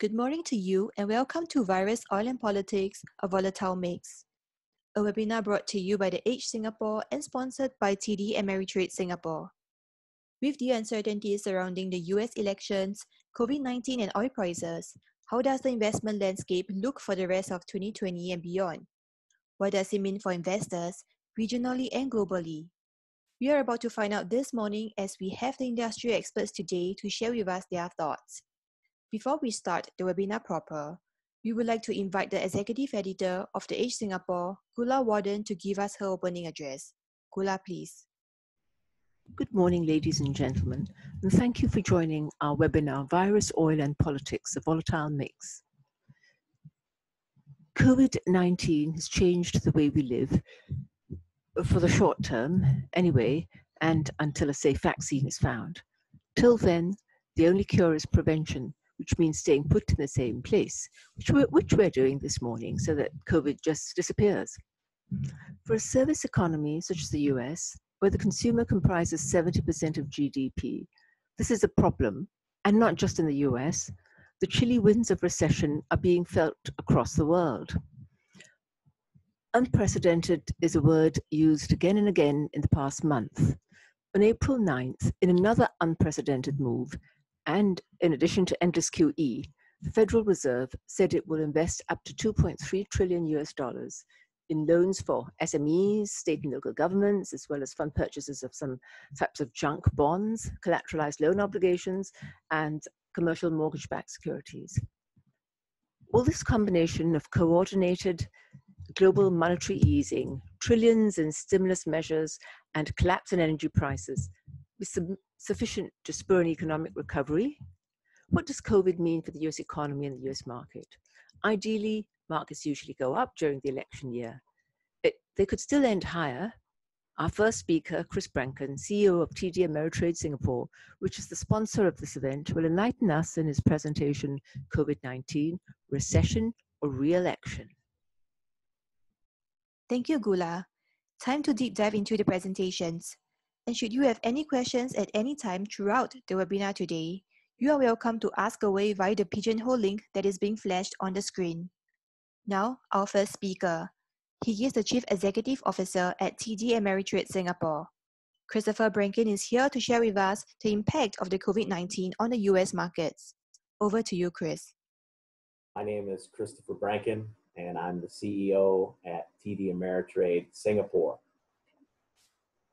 Good morning to you and welcome to Virus, Oil and Politics, a Volatile Mix, a webinar brought to you by the Edge Singapore and sponsored by TD Ameritrade Singapore. With the uncertainties surrounding the US elections, COVID 19, and oil prices, how does the investment landscape look for the rest of 2020 and beyond? What does it mean for investors, regionally and globally? We are about to find out this morning as we have the industry experts today to share with us their thoughts. Before we start the webinar proper, we would like to invite the executive editor of The Edge Singapore, Goola Warden, to give us her opening address. Goola, please. Good morning, ladies and gentlemen, and thank you for joining our webinar, Virus, Oil and Politics, a Volatile Mix. COVID-19 has changed the way we live for the short term, anyway, and until a safe vaccine is found. Till then, the only cure is prevention, which means staying put in the same place, which we're, which we're doing this morning so that COVID just disappears. Mm-hmm. For a service economy such as the US, where the consumer comprises 70% of GDP, this is a problem, and not just in the US. The chilly winds of recession are being felt across the world. Unprecedented is a word used again and again in the past month. On April 9th, in another unprecedented move, and in addition to endless QE, the Federal Reserve said it will invest up to 2.3 trillion US dollars in loans for SMEs, state and local governments, as well as fund purchases of some types of junk bonds, collateralized loan obligations, and commercial mortgage backed securities. All this combination of coordinated global monetary easing, trillions in stimulus measures, and collapse in energy prices is sufficient to spur an economic recovery? What does COVID mean for the US economy and the US market? Ideally, markets usually go up during the election year. It, they could still end higher. Our first speaker, Chris Brankin, CEO of TD Ameritrade Singapore, which is the sponsor of this event, will enlighten us in his presentation COVID 19, Recession or Re election. Thank you, Goola. Time to deep dive into the presentations. And should you have any questions at any time throughout the webinar today, you are welcome to ask away via the pigeonhole link that is being flashed on the screen. Now, our first speaker. He is the Chief Executive Officer at TD Ameritrade Singapore. Christopher Brankin is here to share with us the impact of the COVID-19 on the US markets. Over to you, Chris. My name is Christopher Brankin, and I'm the CEO at TD Ameritrade Singapore.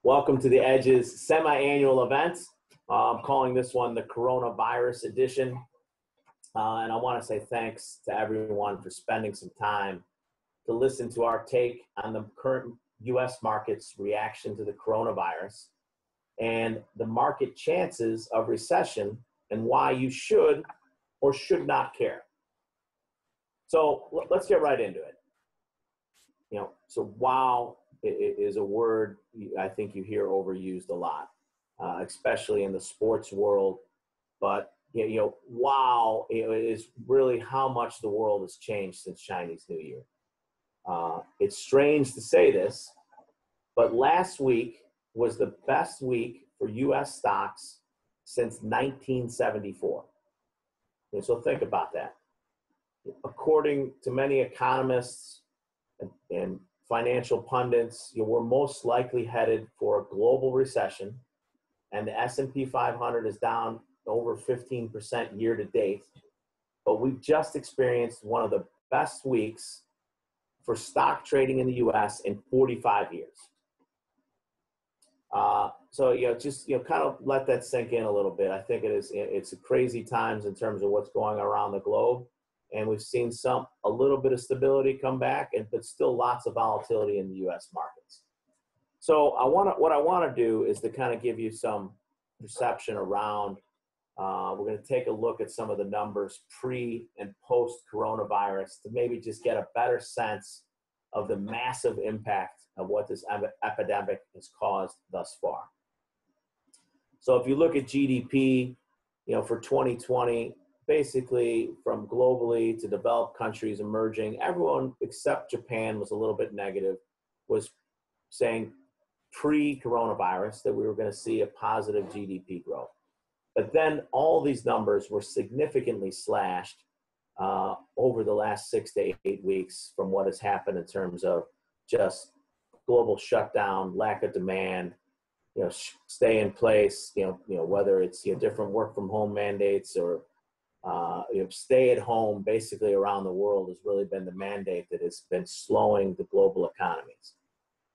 Welcome to the Edge's semi-annual event. Uh, I'm calling this one the Coronavirus Edition. Uh, and I want to say thanks to everyone for spending some time to listen to our take on the current US market's reaction to the coronavirus and the market chances of recession and why you should or should not care. So let's get right into it. You know, so wow is a word I think you hear overused a lot, uh, especially in the sports world. But you know, wow is really how much the world has changed since Chinese New Year. Uh, it's strange to say this, but last week was the best week for U.S. stocks since 1974. And so think about that. According to many economists and, and financial pundits, you know, we're most likely headed for a global recession, and the S&P 500 is down over 15% year to date. But we've just experienced one of the best weeks for stock trading in the U.S. in 45 years. Uh, so you know, just you know, kind of let that sink in a little bit. I think it is it's crazy times in terms of what's going around the globe and we've seen some a little bit of stability come back, and but still lots of volatility in the U.S. markets. So I want to what I want to do is to kind of give you some perception around. Uh, we're going to take a look at some of the numbers pre and post coronavirus to maybe just get a better sense of the massive impact of what this epidemic has caused thus far. So if you look at GDP, you know, for 2020, basically from globally to developed countries emerging, everyone except Japan was a little bit negative, was saying pre coronavirus that we were going to see a positive GDP growth. But then all these numbers were significantly slashed uh, over the last six to eight weeks from what has happened in terms of just global shutdown, lack of demand, you know, stay in place, you know, you know, whether it's you know different work from home mandates or uh, you know, stay at home basically around the world has really been the mandate that has been slowing the global economies.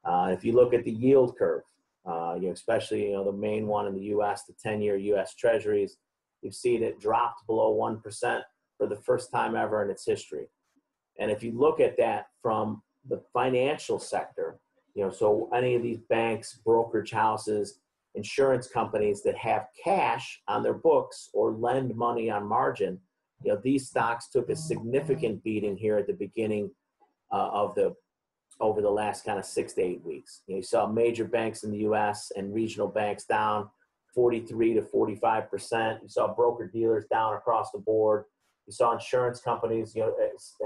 Uh, if you look at the yield curve, uh, you know, especially you know the main one in the U.S., the 10-year U.S. Treasuries, you've seen it dropped below one percent for the first time ever in its history. And if you look at that from the financial sector, you know, so any of these banks, brokerage houses, insurance companies that have cash on their books or lend money on margin, you know, these stocks took a significant beating here at the beginning uh, of the over the last kind of six to eight weeks. You, know, you saw major banks in the U.S. and regional banks down 43 to 45 percent. You saw broker dealers down across the board. You saw insurance companies, you know,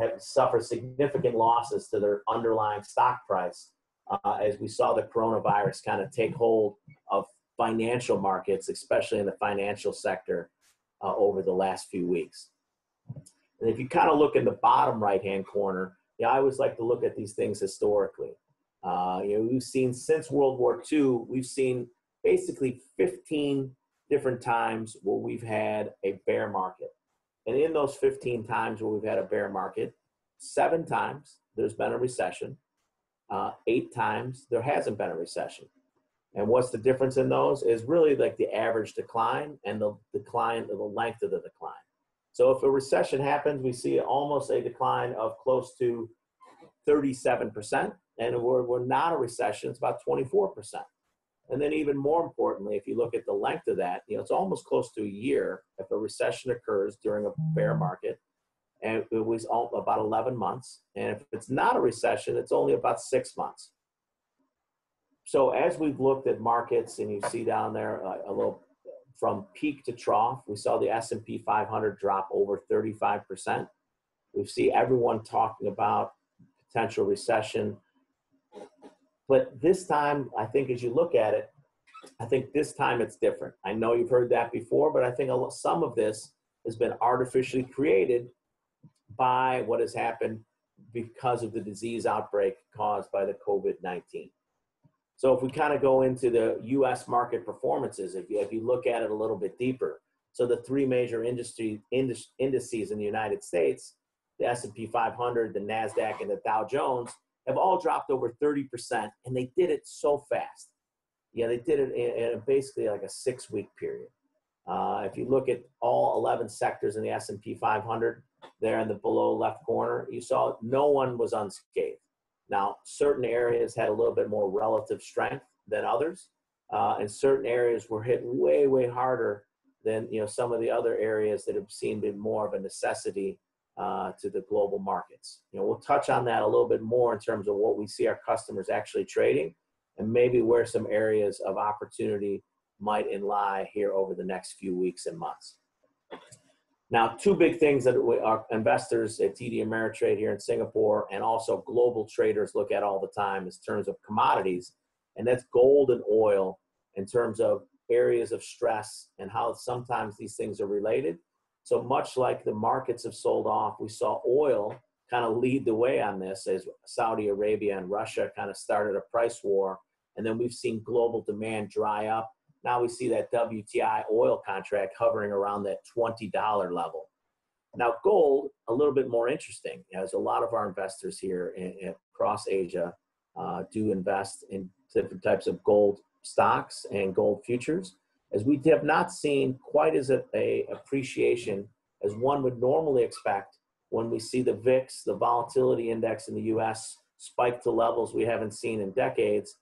have suffered significant losses to their underlying stock price uh, as we saw the coronavirus kind of take hold of financial markets, especially in the financial sector, uh, over the last few weeks. And if you kind of look in the bottom right hand corner, yeah, I always like to look at these things historically. Uh, you know, we've seen since World War II, we've seen basically 15 different times where we've had a bear market. And in those 15 times where we've had a bear market, seven times there's been a recession, uh, eight times there hasn't been a recession. And what's the difference in those is really like the average decline and the decline, the length of the decline. So if a recession happens, we see almost a decline of close to 37%. And we're, we're not a recession, it's about 24%. And then even more importantly, if you look at the length of that, you know, it's almost close to a year if a recession occurs during a bear market. And it was about 11 months. And if it's not a recession, it's only about six months so as we've looked at markets and you see down there uh, a little from peak to trough we saw the s&p 500 drop over 35% we see everyone talking about potential recession. But this time i think as you look at it i think this time it's different. I know you've heard that before but i think some of this has been artificially created by what has happened because of the disease outbreak caused by the covid-19 so if we kind of go into the U.S. market performances, if you, if you look at it a little bit deeper, so the three major industry indices in the United States, the S&P 500, the Nasdaq, and the Dow Jones, have all dropped over 30%, and they did it so fast. Yeah, they did it in, in basically like a six-week period. Uh, if you look at all 11 sectors in the S&P 500, there in the below left corner, you saw no one was unscathed. Now, certain areas had a little bit more relative strength than others, uh, and certain areas were hit way, way harder than you know some of the other areas that have seen been more of a necessity uh, to the global markets. You know, we'll touch on that a little bit more in terms of what we see our customers actually trading, and maybe where some areas of opportunity might lie here over the next few weeks and months. Now, two big things that we, our investors at TD Ameritrade here in Singapore and also global traders look at all the time is terms of commodities, and that's gold and oil in terms of areas of stress and how sometimes these things are related. So much like the markets have sold off, we saw oil kind of lead the way on this as Saudi Arabia and Russia kind of started a price war. And then we've seen global demand dry up now we see that WTI oil contract hovering around that $20 level. Now, gold, a little bit more interesting, as a lot of our investors here in, in, across Asia uh, do invest in different types of gold stocks and gold futures, as we have not seen quite as a, a appreciation as one would normally expect when we see the VIX, the volatility index in the US, spike to levels we haven't seen in decades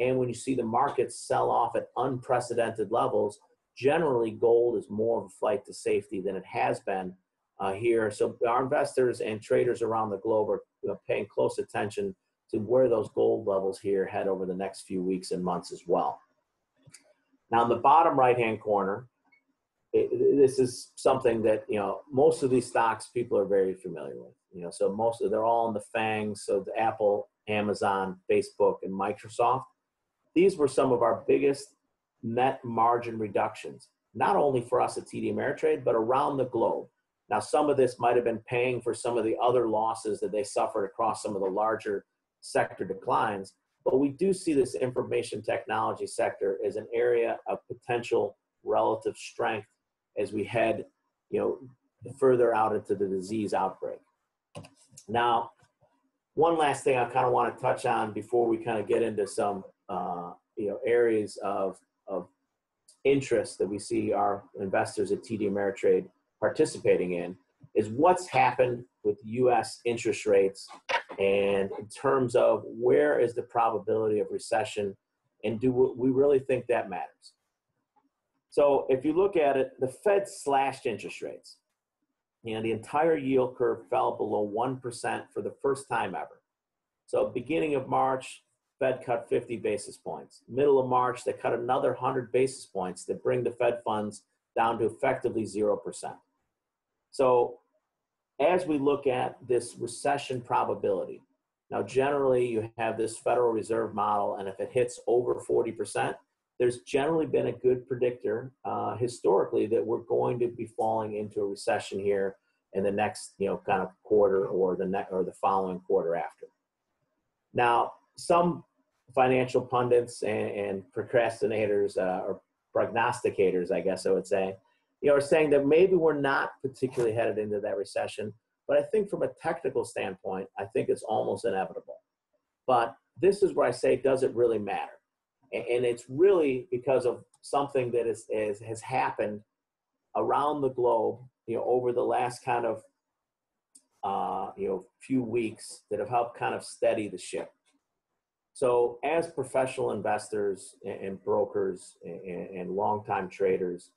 and when you see the markets sell off at unprecedented levels, generally gold is more of a flight to safety than it has been uh, here. So our investors and traders around the globe are you know, paying close attention to where those gold levels here head over the next few weeks and months as well. Now, in the bottom right-hand corner, it, this is something that you know most of these stocks people are very familiar with. You know, so most of they're all in the fangs. So the Apple, Amazon, Facebook, and Microsoft. These were some of our biggest net margin reductions, not only for us at TD Ameritrade, but around the globe. Now, some of this might have been paying for some of the other losses that they suffered across some of the larger sector declines, but we do see this information technology sector as an area of potential relative strength as we head, you know, further out into the disease outbreak. Now, one last thing I kind of want to touch on before we kind of get into some, uh, you know, areas of, of interest that we see our investors at TD Ameritrade participating in is what's happened with U.S. interest rates and in terms of where is the probability of recession and do we really think that matters? So if you look at it, the Fed slashed interest rates and the entire yield curve fell below 1% for the first time ever. So beginning of March, Fed cut 50 basis points. Middle of March, they cut another 100 basis points to bring the Fed funds down to effectively 0%. So as we look at this recession probability, now generally you have this Federal Reserve model, and if it hits over 40%, there's generally been a good predictor uh, historically that we're going to be falling into a recession here in the next you know kind of quarter or the next or the following quarter after now some financial pundits and, and procrastinators uh, or prognosticators i guess i would say you know are saying that maybe we're not particularly headed into that recession but i think from a technical standpoint i think it's almost inevitable. But this is where i say does it really matter? And it's really because of something that is, is, has happened around the globe you know over the last kind of uh, you know few weeks that have helped kind of steady the ship so as professional investors and, brokers and, and longtime traders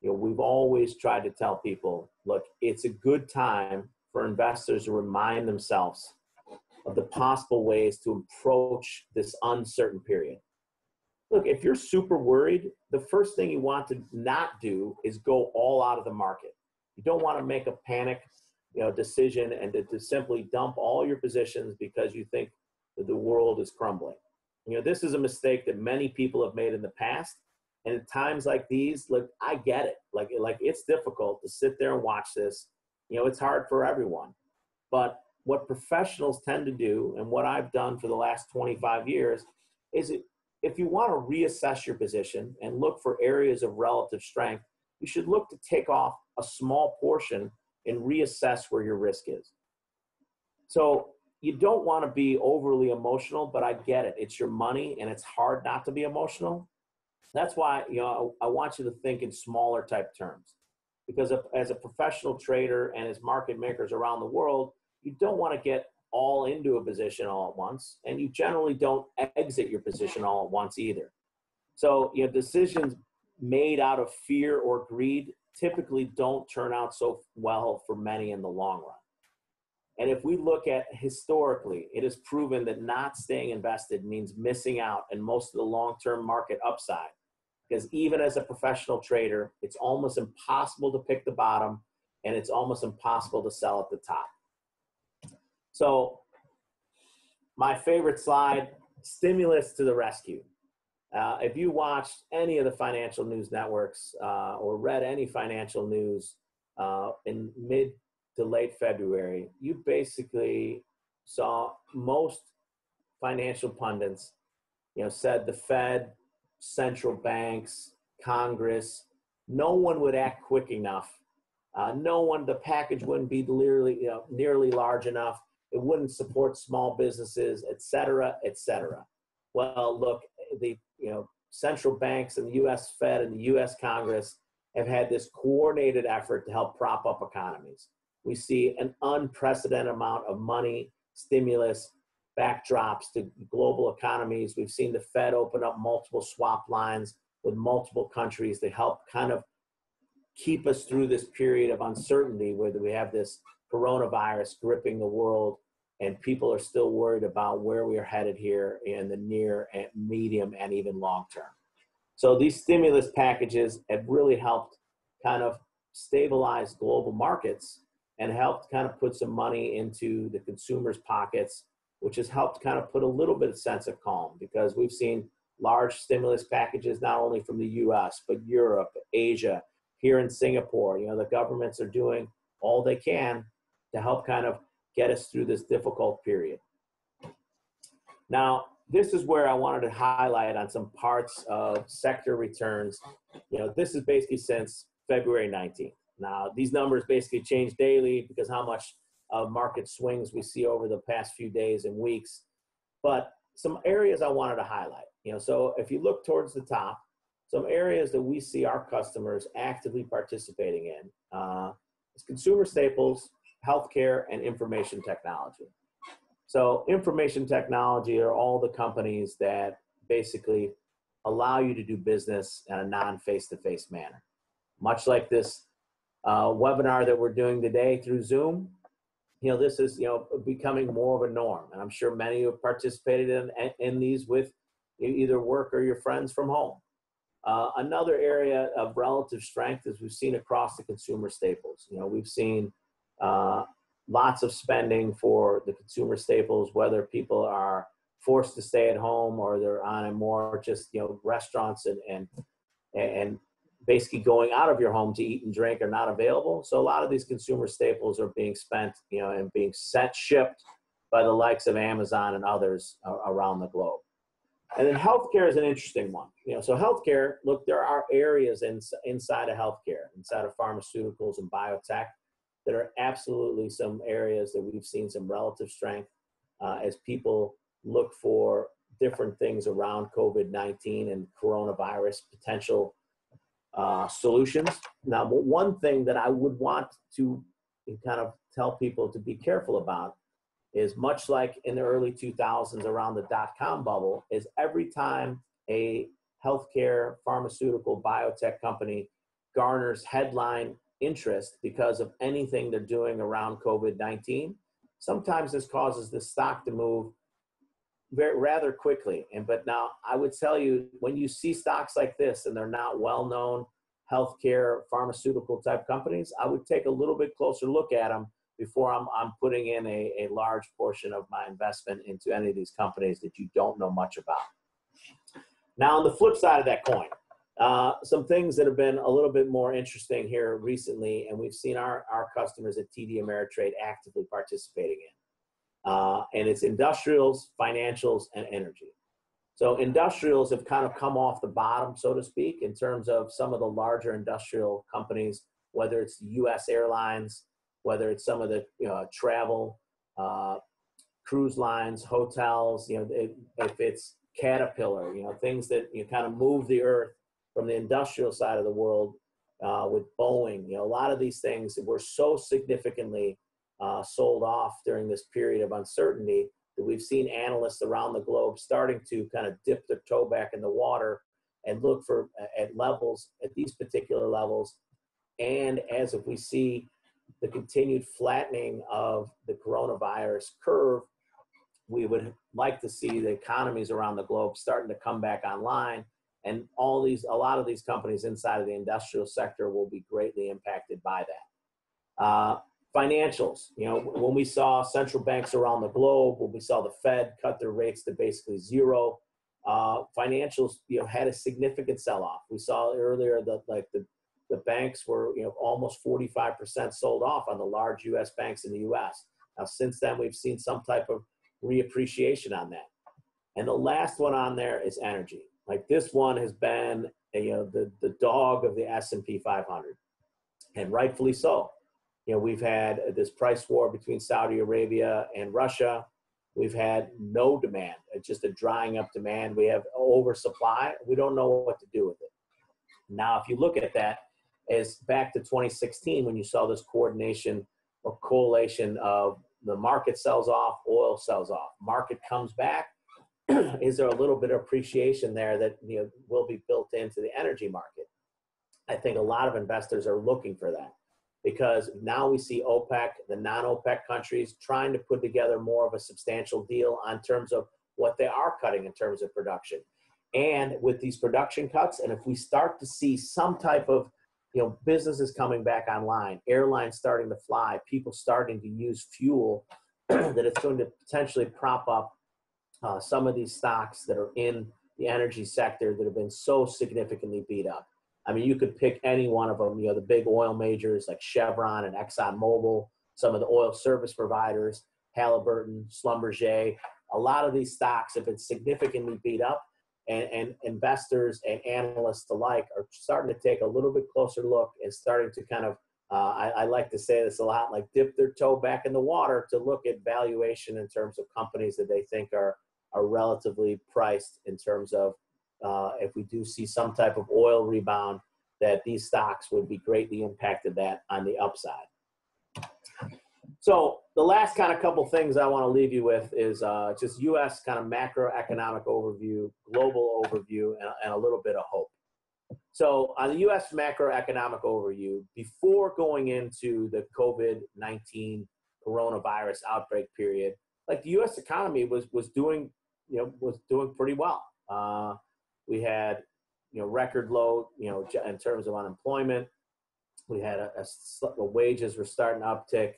you know we've always tried to tell people look it's a good time for investors to remind themselves of the possible ways to approach this uncertain period look, if you're super worried, the first thing you want to not do is go all out of the market. You don't want to make a panic, you know, decision and to, to simply dump all your positions because you think that the world is crumbling. You know, this is a mistake that many people have made in the past. And at times like these, look, I get it. Like, like it's difficult to sit there and watch this. You know, it's hard for everyone. But what professionals tend to do, and what I've done for the last 25 years, is it if you want to reassess your position and look for areas of relative strength, you should look to take off a small portion and reassess where your risk is. So you don't want to be overly emotional, but I get it. It's your money and it's hard not to be emotional. That's why, you know, I, want you to think in smaller type terms. Because as a professional trader and as market makers around the world, you don't want to get all into a position all at once, and you generally don't exit your position all at once either. So, you know, decisions made out of fear or greed typically don't turn out so well for many in the long run. And if we look at historically, it is proven that not staying invested means missing out in most of the long term market upside. Because even as a professional trader, it's almost impossible to pick the bottom and it's almost impossible to sell at the top. So, my favorite slide stimulus to the rescue. Uh, if you watched any of the financial news networks uh, or read any financial news uh, in mid to late February, you basically saw most financial pundits, you know, said the Fed, central banks, Congress, no one would act quick enough. Uh, no one, the package wouldn't be nearly, you know, nearly large enough it wouldn't support small businesses, et cetera, et cetera. Well, look, the you know central banks and the U.S. Fed and the U.S. Congress have had this coordinated effort to help prop up economies. We see an unprecedented amount of money, stimulus, backdrops to global economies. We've seen the Fed open up multiple swap lines with multiple countries to help kind of keep us through this period of uncertainty where we have this coronavirus gripping the world and people are still worried about where we are headed here in the near and medium and even long term. So these stimulus packages have really helped kind of stabilize global markets and helped kind of put some money into the consumers' pockets, which has helped kind of put a little bit of sense of calm because we've seen large stimulus packages not only from the US, but Europe, Asia, here in Singapore. You know, the governments are doing all they can to help kind of get us through this difficult period. Now, this is where I wanted to highlight on some parts of sector returns. You know, this is basically since February 19th. Now, these numbers basically change daily because how much uh, market swings we see over the past few days and weeks. But some areas I wanted to highlight. You know, so if you look towards the top, some areas that we see our customers actively participating in uh, is consumer staples, healthcare, and information technology. So information technology are all the companies that basically allow you to do business in a non-face-to-face manner. Much like this uh, webinar that we're doing today through Zoom, you know, this is, you know, becoming more of a norm. And I'm sure many of you have participated in, in these with either work or your friends from home. Uh, another area of relative strength is we've seen across the consumer staples. You know, we've seen uh, lots of spending for the consumer staples, whether people are forced to stay at home or they're on a more just you know restaurants and and and basically going out of your home to eat and drink are not available. So a lot of these consumer staples are being spent, you know, and being sent shipped by the likes of Amazon and others around the globe. And then healthcare is an interesting one. You know, so healthcare, look, there are areas in, inside of healthcare, inside of pharmaceuticals and biotech that are absolutely some areas that we've seen some relative strength uh, as people look for different things around COVID 19 and coronavirus potential uh, solutions. Now, one thing that I would want to kind of tell people to be careful about is much like in the early 2000s around the dot com bubble, is every time a healthcare, pharmaceutical, biotech company garners headline interest because of anything they're doing around COVID 19. Sometimes this causes the stock to move very rather quickly. And but now I would tell you when you see stocks like this and they're not well known healthcare, pharmaceutical type companies, I would take a little bit closer look at them before I'm, I'm putting in a, a large portion of my investment into any of these companies that you don't know much about. Now, on the flip side of that coin, uh, some things that have been a little bit more interesting here recently, and we've seen our, our customers at TD Ameritrade actively participating in. Uh, and it's industrials, financials, and energy. So industrials have kind of come off the bottom, so to speak, in terms of some of the larger industrial companies, whether it's U.S. airlines, whether it's some of the you know, travel, uh, cruise lines, hotels, you know, if it's Caterpillar, you know, things that you know, kind of move the earth from the industrial side of the world uh, with Boeing. You know, a lot of these things were so significantly uh, sold off during this period of uncertainty that we've seen analysts around the globe starting to kind of dip their toe back in the water and look for at levels at these particular levels. And as if we see the continued flattening of the coronavirus curve, we would like to see the economies around the globe starting to come back online and all these a lot of these companies inside of the industrial sector will be greatly impacted by that uh, financials. You know when we saw central banks around the globe when we saw the fed cut their rates to basically zero uh, financials you know had a significant sell-off. We saw earlier that like the the banks were you know almost 45% sold off on the large us banks in the us now since then we've seen some type of reappreciation on that. And the last one on there is energy. Like this one has been, you know, the, the dog of the S&P 500, and rightfully so. You know, we've had this price war between Saudi Arabia and Russia. We've had no demand, uh, just a drying up demand. We have oversupply. We don't know what to do with it. Now, if you look at that, as back to 2016 when you saw this coordination or correlation of the market sells off, oil sells off, market comes back, is there a little bit of appreciation there that you know will be built into the energy market? I think a lot of investors are looking for that because now we see OPEC, the non-OPEC countries, trying to put together more of a substantial deal on terms of what they are cutting in terms of production. And with these production cuts, and if we start to see some type of you know businesses coming back online, airlines starting to fly, people starting to use fuel, that it's going to potentially prop up uh, some of these stocks that are in the energy sector that have been so significantly beat up. I mean, you could pick any one of them. You know, the big oil majors like Chevron and ExxonMobil, some of the oil service providers, Halliburton, Schlumberger. A lot of these stocks have been significantly beat up, and, and investors and analysts alike are starting to take a little bit closer look and starting to kind of uh, I, I, like to say this a lot, like dip their toe back in the water to look at valuation in terms of companies that they think are are relatively priced in terms of uh, if we do see some type of oil rebound, that these stocks would be greatly impacted that on the upside. So the last kind of couple things I want to leave you with is uh, just U.S. kind of macroeconomic overview, global overview, and, and a little bit of hope. So, on the US macroeconomic overview, before going into the COVID 19 coronavirus outbreak period, like the US economy was, was doing, you know, was doing pretty well. Uh, we had, you know, record low, you know, in terms of unemployment. We had a, a, a wages were starting to uptick.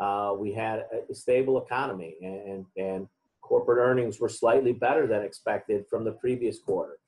Uh, we had a, stable economy and, and, corporate earnings were slightly better than expected from the previous quarter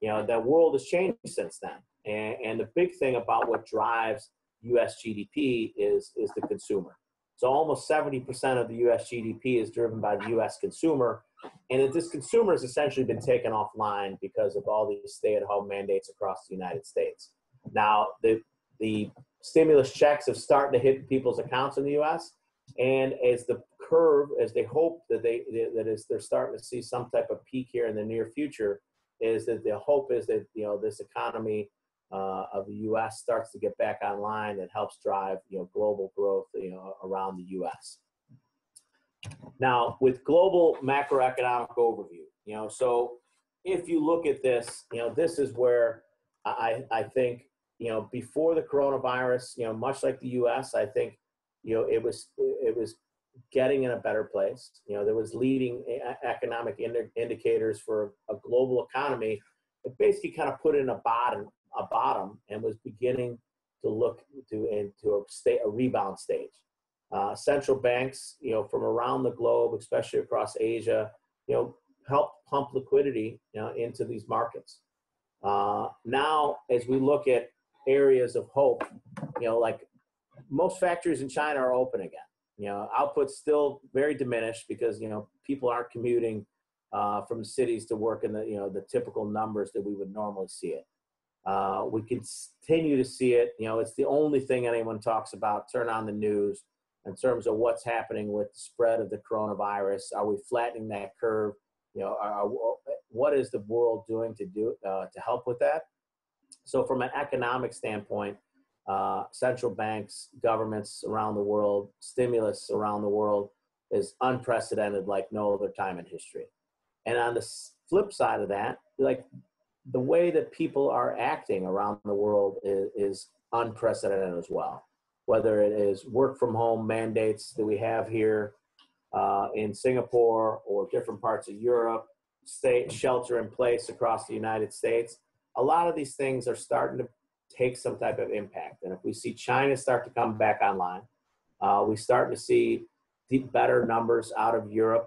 you know, the world has changed since then. And, and the big thing about what drives U.S. GDP is, is the consumer. So almost 70% of the U.S. GDP is driven by the U.S. consumer. And this consumer has essentially been taken offline because of all these stay-at-home mandates across the United States. Now, the, the stimulus checks have started to hit people's accounts in the U.S. And as the curve, as they hope that they that is they're starting to see some type of peak here in the near future, is that the hope is that you know this economy uh, of the U.S. starts to get back online and helps drive you know global growth you know around the U.S. Now, with global macroeconomic overview, you know, so if you look at this, you know, this is where I I think you know before the coronavirus, you know, much like the U.S., I think you know it was it was getting in a better place. You know, there was leading economic ind- indicators for a global economy. It basically kind of put in a bottom, a bottom, and was beginning to look to into a state, a rebound stage. Uh, central banks, you know, from around the globe, especially across Asia, you know, help pump liquidity you know, into these markets. Uh, now, as we look at areas of hope, you know, like most factories in China are open again. You know, output's still very diminished because you know people aren't commuting uh, from cities to work in the you know the typical numbers that we would normally see it. Uh, we continue to see it. You know, it's the only thing anyone talks about. Turn on the news in terms of what's happening with the spread of the coronavirus. Are we flattening that curve? You know, are, what is the world doing to do uh, to help with that? So, from an economic standpoint, uh, central banks, governments around the world, stimulus around the world is unprecedented like no other time in history. And on the flip side of that, like the way that people are acting around the world is, is unprecedented as well. Whether it is work from home mandates that we have here uh, in Singapore or different parts of Europe, state shelter in place across the United States, a lot of these things are starting to take some type of impact. And if we see China start to come back online, uh, we start to see better numbers out of Europe.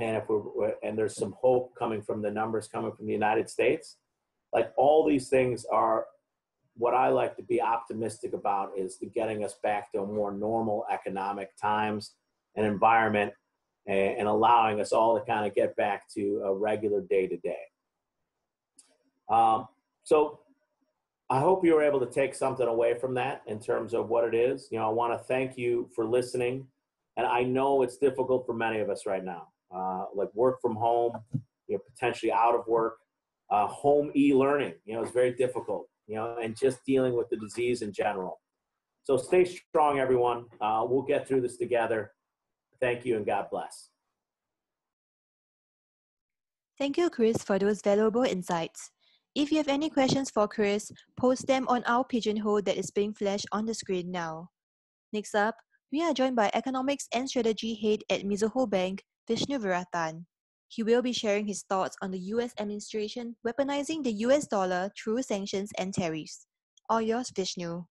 And if we're, and there's some hope coming from the numbers coming from the United States, like all these things are what I like to be optimistic about is the getting us back to a more normal economic times and environment and, and allowing us all to kind of get back to a regular day to day. Um, so I hope you were able to take something away from that in terms of what it is. You know, I want to thank you for listening. And I know it's difficult for many of us right now, uh, like work from home, you know, potentially out of work, uh, home e-learning. You know, it's very difficult. You know, and just dealing with the disease in general. So stay strong, everyone. Uh, we'll get through this together. Thank you, and God bless. Thank you, Chris, for those valuable insights. If you have any questions for Chris, post them on our pigeonhole that is being flashed on the screen now. Next up, we are joined by Economics and Strategy Head at Mizuho Bank, Vishnu Varathan. He will be sharing his thoughts on the US administration weaponizing the US dollar through sanctions and tariffs. All yours, Vishnu.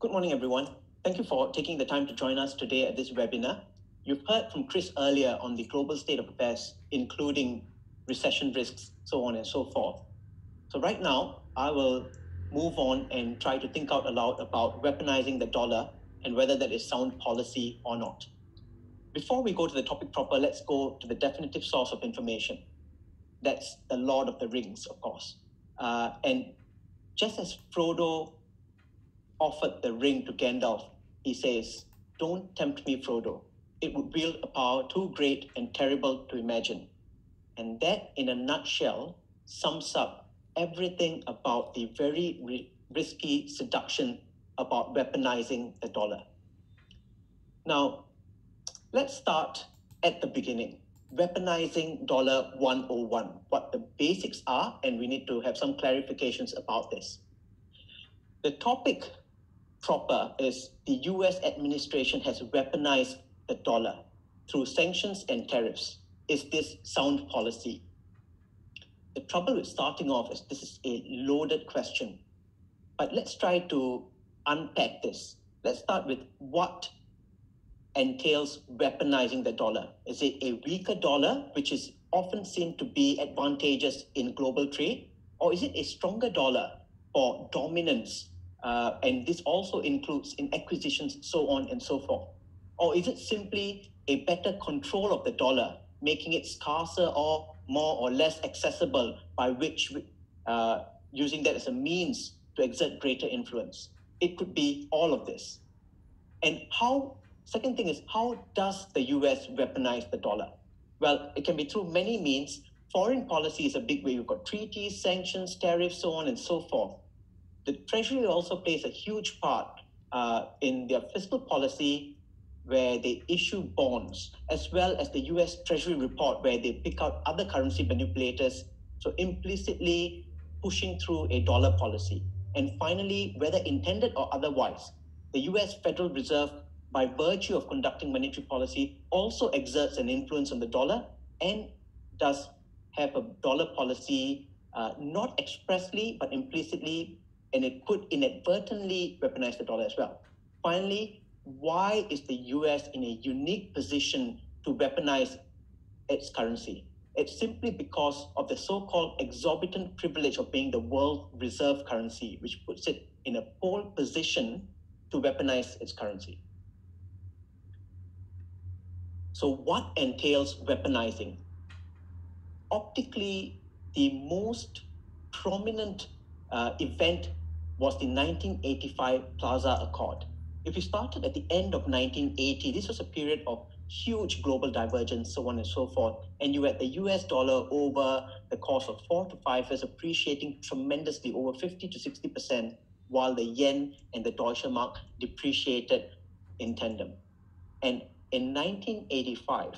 Good morning, everyone. Thank you for taking the time to join us today at this webinar. You've heard from Chris earlier on the global state of affairs, including recession risks, so on and so forth. So right now, I will move on and try to think out aloud about weaponizing the dollar and whether that is sound policy or not. Before we go to the topic proper, let's go to the definitive source of information. That's the Lord of the Rings, of course. Uh, and just as Frodo offered the ring to Gandalf, he says, Don't tempt me, Frodo. It would wield a power too great and terrible to imagine. And that, in a nutshell, sums up everything about the very ri- risky seduction about weaponizing the dollar. Now, let's start at the beginning. Weaponizing dollar 101, what the basics are, and we need to have some clarifications about this. The topic proper is the US administration has weaponized the dollar through sanctions and tariffs. Is this sound policy? The trouble with starting off is this is a loaded question. But let's try to unpack this. Let's start with what entails weaponizing the dollar. Is it a weaker dollar, which is often seen to be advantageous in global trade, or is it a stronger dollar for dominance? Uh, and this also includes in acquisitions, so on and so forth. Or is it simply a better control of the dollar, making it scarcer or more or less accessible by which uh, using that as a means to exert greater influence? It could be all of this. And how, second thing is, how does the US weaponize the dollar? Well, it can be through many means. Foreign policy is a big way. You've got treaties, sanctions, tariffs, so on and so forth. The Treasury also plays a huge part uh, in their fiscal policy where they issue bonds, as well as the US Treasury report, where they pick out other currency manipulators, so implicitly pushing through a dollar policy. And finally, whether intended or otherwise, the US Federal Reserve, by virtue of conducting monetary policy, also exerts an influence on the dollar and does have a dollar policy, uh, not expressly, but implicitly, and it could inadvertently weaponize the dollar as well. Finally, why is the US in a unique position to weaponize its currency? It's simply because of the so called exorbitant privilege of being the world reserve currency, which puts it in a pole position to weaponize its currency. So, what entails weaponizing? Optically, the most prominent uh, event was the 1985 Plaza Accord if you started at the end of 1980, this was a period of huge global divergence, so on and so forth. And you had the US dollar over the course of four to five years appreciating tremendously, over 50 to 60%, while the yen and the Deutsche Mark depreciated in tandem. And in 1985,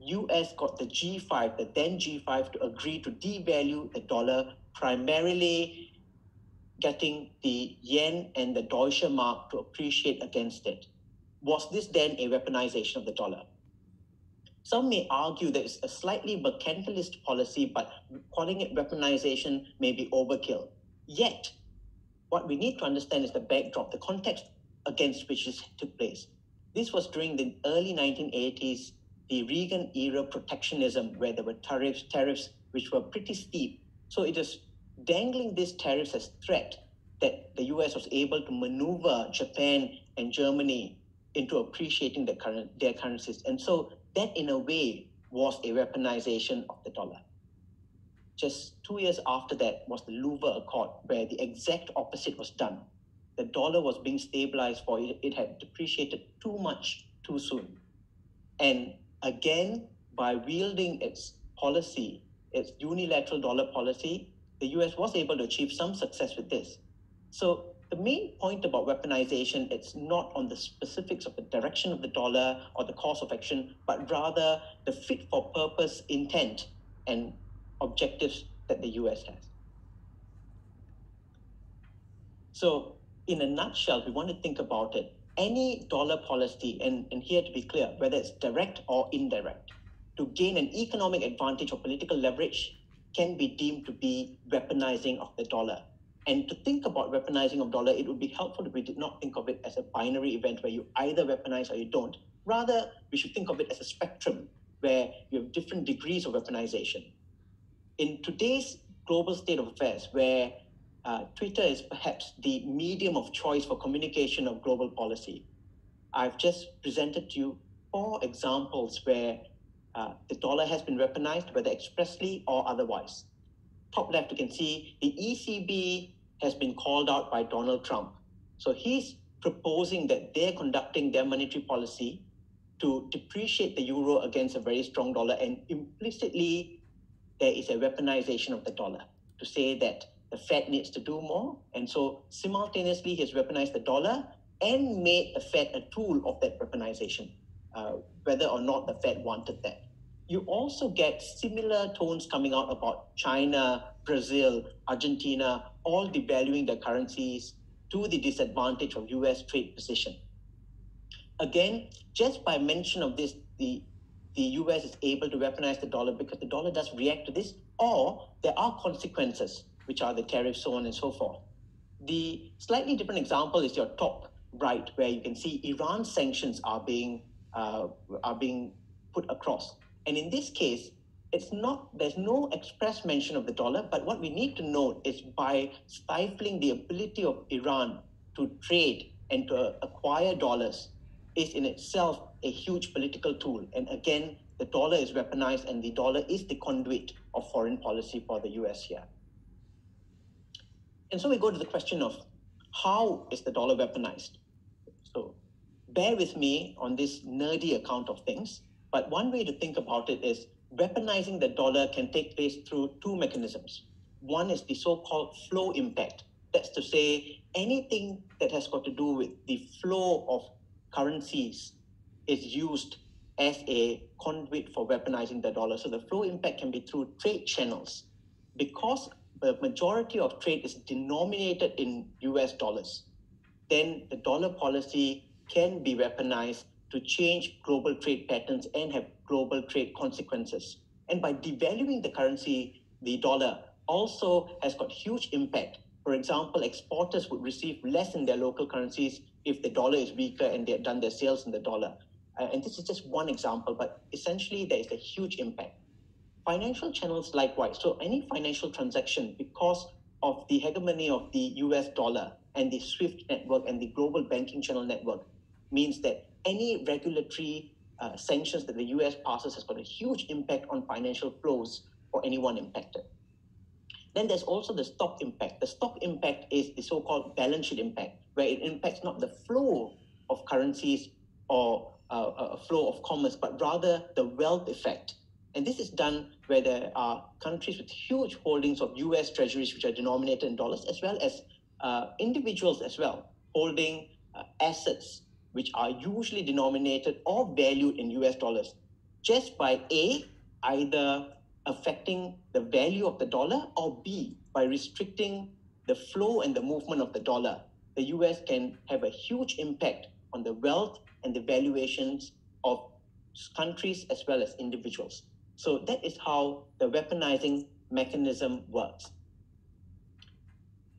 US got the G5, the then G5, to agree to devalue the dollar primarily getting the yen and the Deutsche Mark to appreciate against it. Was this then a weaponization of the dollar? Some may argue that it's a slightly mercantilist policy, but calling it weaponization may be overkill. Yet, what we need to understand is the backdrop, the context against which this took place. This was during the early 1980s, the Reagan era protectionism, where there were tariffs, tariffs which were pretty steep. So it is dangling these tariffs as threat that the US was able to maneuver Japan and Germany into appreciating their, current, their currencies. And so that, in a way, was a weaponization of the dollar. Just two years after that was the Louvre Accord, where the exact opposite was done. The dollar was being stabilized for it, it had depreciated too much too soon. And again, by wielding its policy, its unilateral dollar policy, the US was able to achieve some success with this. So the main point about weaponization, it's not on the specifics of the direction of the dollar or the course of action, but rather the fit for purpose intent and objectives that the US has. So in a nutshell, we want to think about it. Any dollar policy, and, and here to be clear, whether it's direct or indirect, to gain an economic advantage or political leverage can be deemed to be weaponizing of the dollar. And to think about weaponizing of dollar, it would be helpful if we did not think of it as a binary event where you either weaponize or you don't. Rather, we should think of it as a spectrum where you have different degrees of weaponization. in today's global state of affairs, where uh, Twitter is perhaps the medium of choice for communication of global policy, I've just presented to you four examples where uh, the dollar has been weaponized, whether expressly or otherwise. Top left, you can see the ECB has been called out by Donald Trump. So he's proposing that they're conducting their monetary policy to depreciate the euro against a very strong dollar, and implicitly, there is a weaponization of the dollar to say that the Fed needs to do more. And so, simultaneously, he has weaponized the dollar and made the Fed a tool of that weaponization, uh, whether or not the Fed wanted that. You also get similar tones coming out about China, Brazil, Argentina, all devaluing their currencies to the disadvantage of US trade position. Again, just by mention of this, the, the US is able to weaponize the dollar because the dollar does react to this, or there are consequences, which are the tariffs, so on and so forth. The slightly different example is your top right, where you can see Iran sanctions are being uh, are being put across. And in this case, it's not there's no express mention of the dollar, but what we need to note is by stifling the ability of Iran to trade and to acquire dollars is in itself a huge political tool. And again, the dollar is weaponized and the dollar is the conduit of foreign policy for the US here. And so we go to the question of how is the dollar weaponized? So bear with me on this nerdy account of things, but one way to think about it is weaponizing the dollar can take place through two mechanisms. One is the so called flow impact. That's to say, anything that has got to do with the flow of currencies is used as a conduit for weaponizing the dollar. So the flow impact can be through trade channels. Because the majority of trade is denominated in US dollars, then the dollar policy can be weaponized to change global trade patterns and have global trade consequences. And by devaluing the currency, the dollar also has got huge impact. For example, exporters would receive less in their local currencies if the dollar is weaker and they have done their sales in the dollar. Uh, and this is just one example, but essentially there is a huge impact. Financial channels likewise. So any financial transaction, because of the hegemony of the US dollar and the SWIFT network and the global banking channel network, means that any regulatory uh, sanctions that the US passes has got a huge impact on financial flows for anyone impacted. Then there's also the stock impact. The stock impact is the so called balance sheet impact, where it impacts not the flow of currencies or uh, a flow of commerce, but rather the wealth effect. And this is done where there are countries with huge holdings of US treasuries, which are denominated in dollars, as well as uh, individuals as well, holding uh, assets which are usually denominated or valued in US dollars, just by A, either affecting the value of the dollar, or B, by restricting the flow and the movement of the dollar, the US can have a huge impact on the wealth and the valuations of countries as well as individuals. So that is how the weaponizing mechanism works.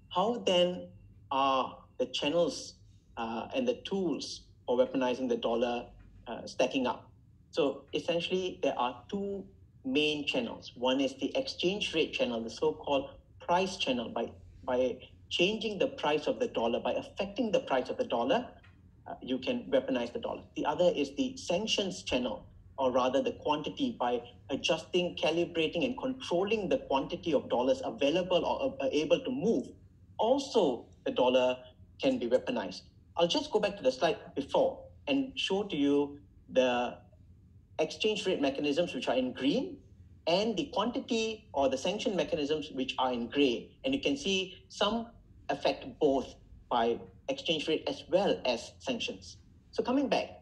How then are the channels uh, and the tools for weaponizing the dollar uh, stacking up. So essentially, there are two main channels. One is the exchange rate channel, the so-called price channel. By by changing the price of the dollar, by affecting the price of the dollar, uh, you can weaponize the dollar. The other is the sanctions channel, or rather the quantity, by adjusting, calibrating, and controlling the quantity of dollars available or uh, able to move. Also, the dollar can be weaponized. I'll just go back to the slide before and show to you the exchange rate mechanisms which are in green and the quantity or the sanction mechanisms which are in gray. And you can see some affect both by exchange rate as well as sanctions. So coming back,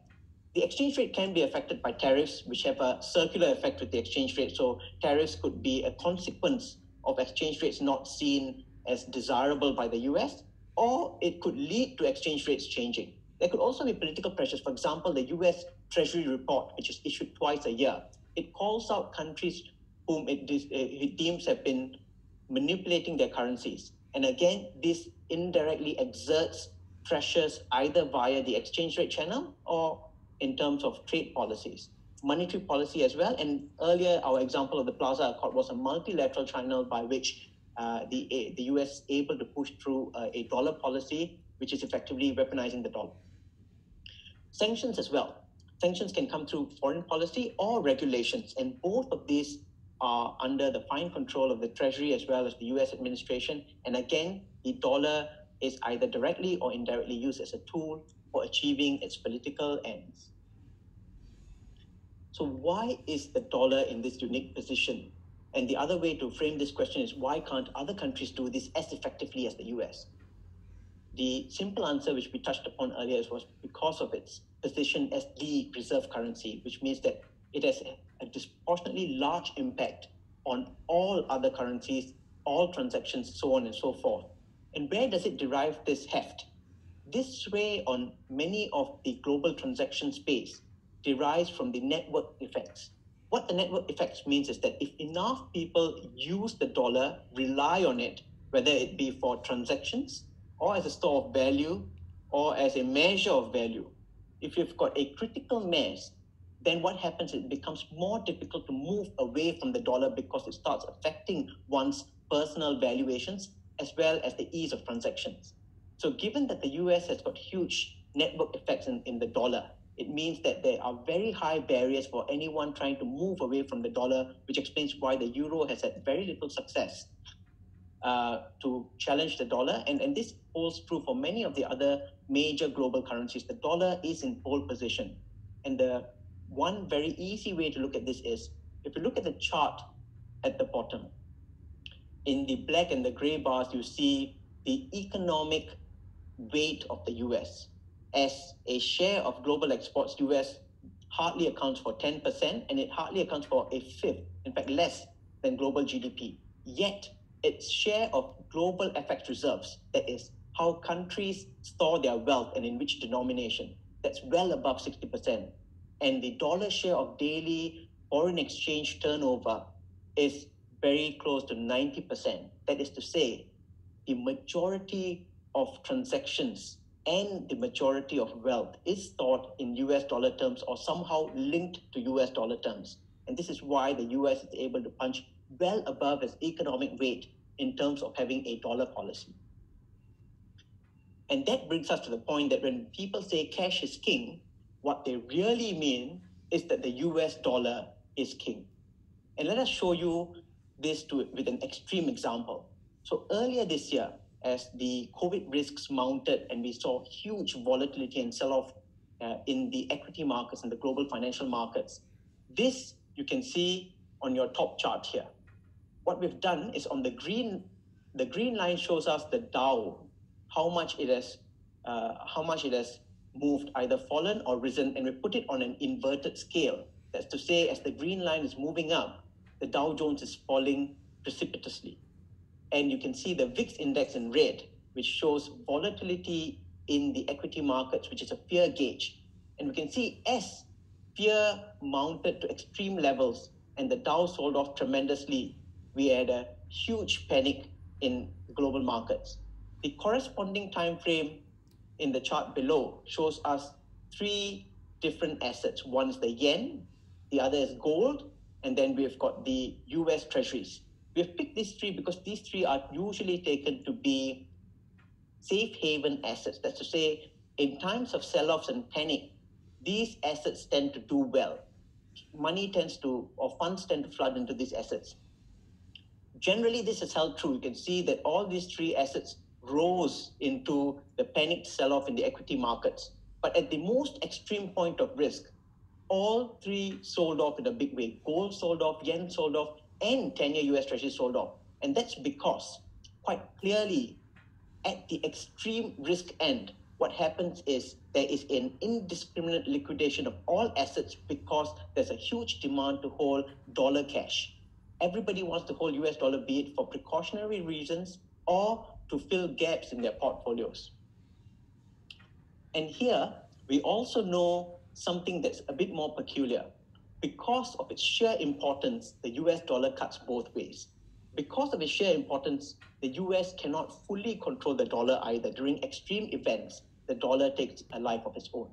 the exchange rate can be affected by tariffs, which have a circular effect with the exchange rate. So tariffs could be a consequence of exchange rates not seen as desirable by the US or it could lead to exchange rates changing. There could also be political pressures. For example, the US Treasury report, which is issued twice a year, it calls out countries whom it, it deems have been manipulating their currencies. And again, this indirectly exerts pressures either via the exchange rate channel or in terms of trade policies. monetary policy as well. And earlier, our example of the Plaza Accord was a multilateral channel by which uh, the, the US able to push through uh, a dollar policy, which is effectively weaponizing the dollar. Sanctions as well. Sanctions can come through foreign policy or regulations, and both of these are under the fine control of the Treasury as well as the US administration. And again, the dollar is either directly or indirectly used as a tool for achieving its political ends. So, why is the dollar in this unique position? And the other way to frame this question is why can't other countries do this as effectively as the US? The simple answer, which we touched upon earlier, was because of its position as the reserve currency, which means that it has a disproportionately large impact on all other currencies, all transactions, so on and so forth. And where does it derive this heft? This sway on many of the global transaction space derives from the network effects. What the network effects means is that if enough people use the dollar, rely on it, whether it be for transactions or as a store of value or as a measure of value, if you've got a critical mass then what happens it becomes more difficult to move away from the dollar because it starts affecting one's personal valuations as well as the ease of transactions. So given that the US has got huge network effects in, in the dollar, it means that there are very high barriers for anyone trying to move away from the dollar, which explains why the euro has had very little success uh, to challenge the dollar. And, and this holds true for many of the other major global currencies. The dollar is in pole position. And the one very easy way to look at this is if you look at the chart at the bottom, in the black and the gray bars, you see the economic weight of the US. As a share of global exports, US hardly accounts for 10%, and it hardly accounts for a fifth, in fact, less than global GDP. Yet, its share of global FX reserves, that is, how countries store their wealth and in which denomination, that's well above 60% and the dollar share of daily foreign exchange turnover is very close to 90%. That is to say, the majority of transactions and the majority of wealth is thought in US dollar terms or somehow linked to US dollar terms. And this is why the US is able to punch well above its economic weight in terms of having a dollar policy. And that brings us to the point that when people say cash is king, what they really mean is that the US dollar is king. And let us show you this to, with an extreme example. So earlier this year, as the COVID risks mounted and we saw huge volatility and sell off uh, in the equity markets and the global financial markets, this you can see on your top chart here. What we've done is on the green, the green line shows us the Dow, how much it has, uh, how much it has moved, either fallen or risen, and we put it on an inverted scale. That's to say, as the green line is moving up, the Dow Jones is falling precipitously. And you can see the VIX index in red, which shows volatility in the equity markets, which is a fear gauge. And we can see as fear mounted to extreme levels and the Dow sold off tremendously, we had a huge panic in global markets. The corresponding time frame in the chart below shows us three different assets. One is the yen, the other is gold, and then we've got the US treasuries. We've picked these three because these three are usually taken to be safe haven assets. That's to say, in times of sell offs and panic, these assets tend to do well. Money tends to, or funds tend to flood into these assets. Generally, this is held true. You can see that all these three assets rose into the panicked sell off in the equity markets. But at the most extreme point of risk, all three sold off in a big way. Gold sold off, yen sold off, and 10 year US Treasury sold off. And that's because, quite clearly, at the extreme risk end, what happens is there is an indiscriminate liquidation of all assets because there's a huge demand to hold dollar cash. Everybody wants to hold US dollar, be it for precautionary reasons or to fill gaps in their portfolios. And here, we also know something that's a bit more peculiar. Because of its sheer importance, the US dollar cuts both ways. Because of its sheer importance, the US cannot fully control the dollar either. During extreme events, the dollar takes a life of its own.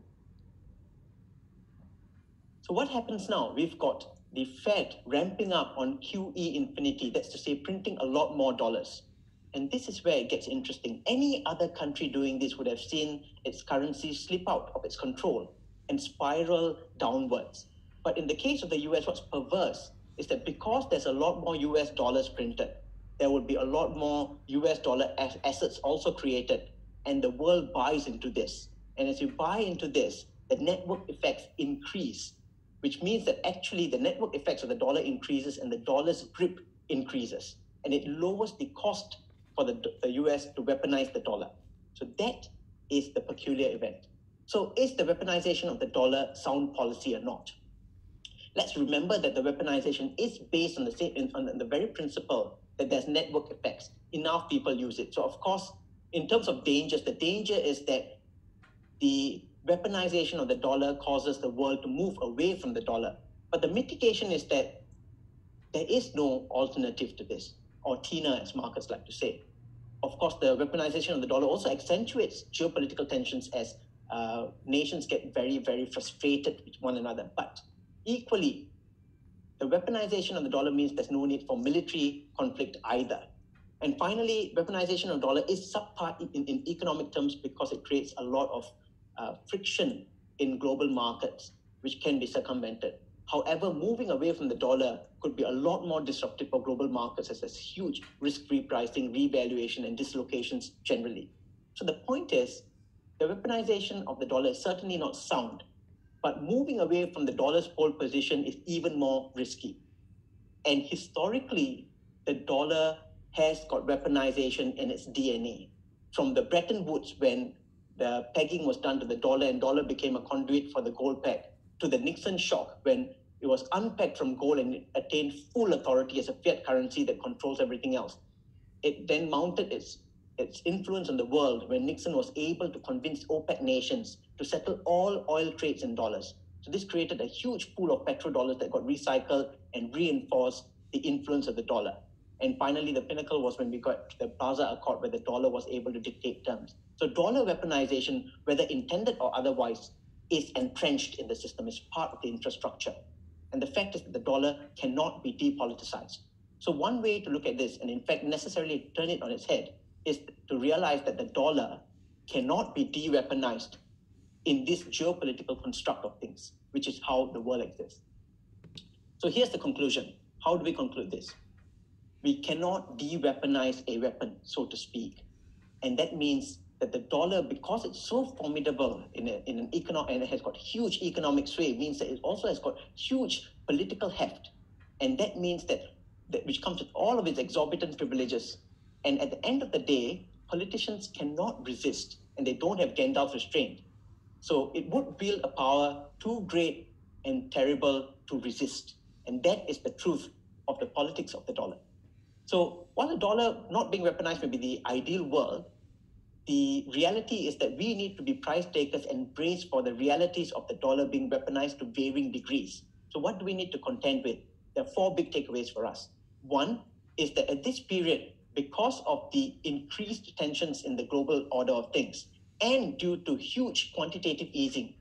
So what happens now? We've got the Fed ramping up on QE infinity, that's to say, printing a lot more dollars. And this is where it gets interesting. Any other country doing this would have seen its currency slip out of its control and spiral downwards. But in the case of the US, what's perverse is that because there's a lot more US dollars printed, there will be a lot more US dollar assets also created, and the world buys into this. And as you buy into this, the network effects increase which means that actually the network effects of the dollar increases and the dollar's grip increases. And it lowers the cost for the, the US to weaponize the dollar. So that is the peculiar event. So is the weaponization of the dollar sound policy or not? Let's remember that the weaponization is based on the same on the very principle that there's network effects. Enough people use it. So of course, in terms of dangers, the danger is that the weaponization of the dollar causes the world to move away from the dollar. But the mitigation is that there is no alternative to this, or TINA, as markets like to say. Of course, the weaponization of the dollar also accentuates geopolitical tensions as uh, nations get very, very frustrated with one another. But equally, the weaponization of the dollar means there's no need for military conflict either. And finally, weaponization of dollar is subpar in, in economic terms because it creates a lot of uh, friction in global markets, which can be circumvented. However, moving away from the dollar could be a lot more disruptive for global markets as there's huge risk-free pricing, revaluation, and dislocations generally. So the point is, the weaponization of the dollar is certainly not sound, but moving away from the dollar's pole position is even more risky. And historically, the dollar has got weaponization in its DNA. From the Bretton Woods, when the pegging was done to the dollar and dollar became a conduit for the gold peg to the Nixon shock when it was unpegged from gold and attained full authority as a fiat currency that controls everything else. It then mounted its, its influence on the world when Nixon was able to convince OPEC nations to settle all oil trades in dollars. So this created a huge pool of petrodollars that got recycled and reinforced the influence of the dollar. And finally, the pinnacle was when we got the Plaza Accord, where the dollar was able to dictate terms. So, dollar weaponization, whether intended or otherwise, is entrenched in the system, is part of the infrastructure. And the fact is that the dollar cannot be depoliticized. So, one way to look at this, and in fact, necessarily turn it on its head, is to realize that the dollar cannot be de weaponized in this geopolitical construct of things, which is how the world exists. So, here's the conclusion. How do we conclude this? we cannot de-weaponize a weapon, so to speak. And that means that the dollar, because it's so formidable in, a, in an economic, and it has got huge economic sway, means that it also has got huge political heft. And that means that, that which comes with all of its exorbitant privileges. And at the end of the day, politicians cannot resist, and they don't have Gandalf restraint. So it would wield a power too great and terrible to resist. And that is the truth of the politics of the dollar. So while the dollar not being weaponized may be the ideal world, the reality is that we need to be price takers and brace for the realities of the dollar being weaponized to varying degrees. So what do we need to contend with? There are four big takeaways for us. One is that at this period, because of the increased tensions in the global order of things, and due to huge quantitative easing,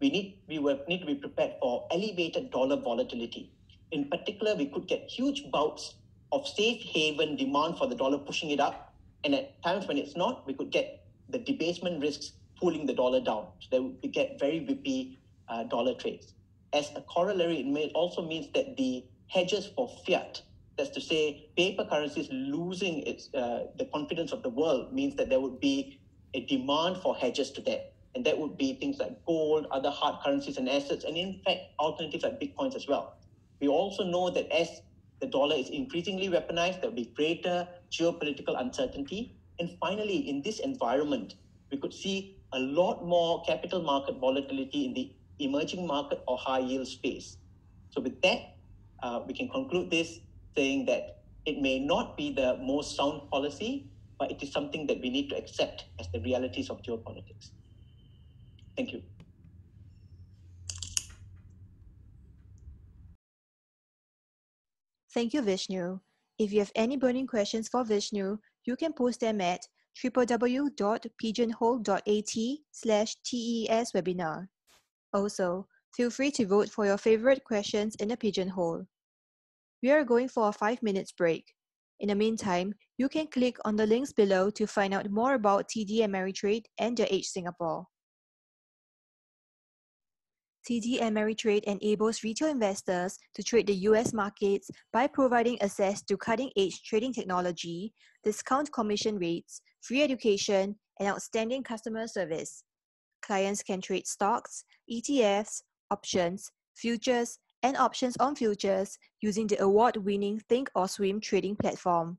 we need we will need to be prepared for elevated dollar volatility. In particular, we could get huge bouts of safe haven demand for the dollar pushing it up. And at times when it's not, we could get the debasement risks pulling the dollar down. So that we get very whippy uh, dollar trades. As a corollary, it may also means that the hedges for fiat, that's to say, paper currencies losing its uh, the confidence of the world, means that there would be a demand for hedges to that. And that would be things like gold, other hard currencies and assets, and in fact, alternatives like bitcoins as well. We also know that as the dollar is increasingly weaponized, there'll be greater geopolitical uncertainty. And finally, in this environment, we could see a lot more capital market volatility in the emerging market or high yield space. So, with that, uh, we can conclude this saying that it may not be the most sound policy, but it is something that we need to accept as the realities of geopolitics. Thank you. Thank you, Vishnu. If you have any burning questions for Vishnu, you can post them at www.pigeonhole.at slash TES webinar. Also, Feel free to vote for your favorite questions in the pigeonhole. We are going for a 5 minutes break. In the meantime, you can click on the links below to find out more about TD Ameritrade and The Edge Singapore. TD Ameritrade enables retail investors to trade the US markets by providing access to cutting edge trading technology, discount commission rates, free education, and outstanding customer service. Clients can trade stocks, ETFs, options, futures, and options on futures using the award winning thinkorswim trading platform.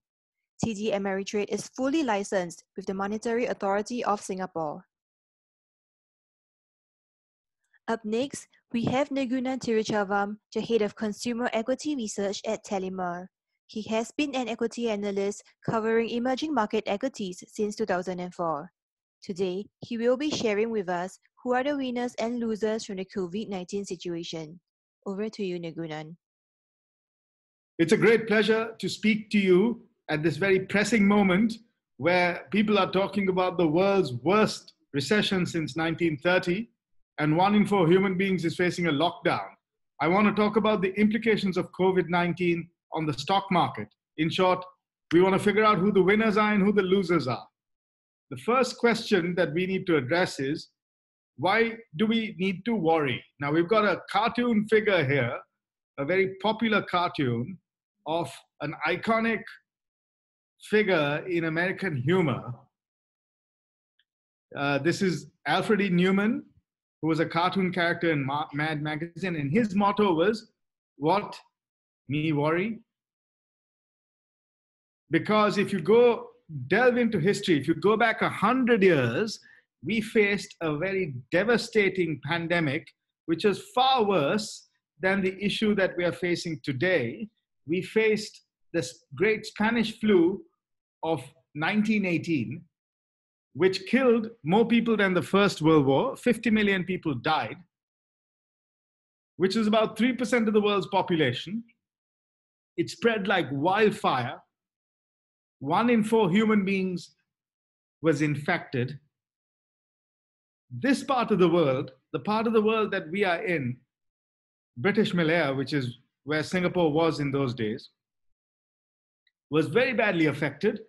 TD Ameritrade is fully licensed with the Monetary Authority of Singapore. Up next, we have Nirgunan Tiruchelvam, the head of consumer equity research at Tellimer. He has been an equity analyst covering emerging market equities since 2004. Today, he will be sharing with us who are the winners and losers from the COVID 19 situation. Over to you, Nirgunan. It's a great pleasure to speak to you at this very pressing moment where people are talking about the world's worst recession since 1930 and one in four human beings is facing a lockdown. I want to talk about the implications of COVID 19 on the stock market. In short, we want to figure out who the winners are and who the losers are. The first question that we need to address is why do we need to worry? Now, we've got a cartoon figure here, a very popular cartoon of an iconic figure in American humor. Uh, this is Alfred E. Neuman, who was a cartoon character in Mad Magazine, and his motto was, What? Me worry? Because if you go delve into history, if you go back a hundred years, we faced a very devastating pandemic, which was far worse than the issue that we are facing today. We faced this great Spanish flu of 1918, which killed more people than the First World War. 50 million people died, which is about 3% of the world's population. It spread like wildfire. One in four human beings was infected. This part of the world, the part of the world that we are in, British Malaya, which is where Singapore was in those days, was very badly affected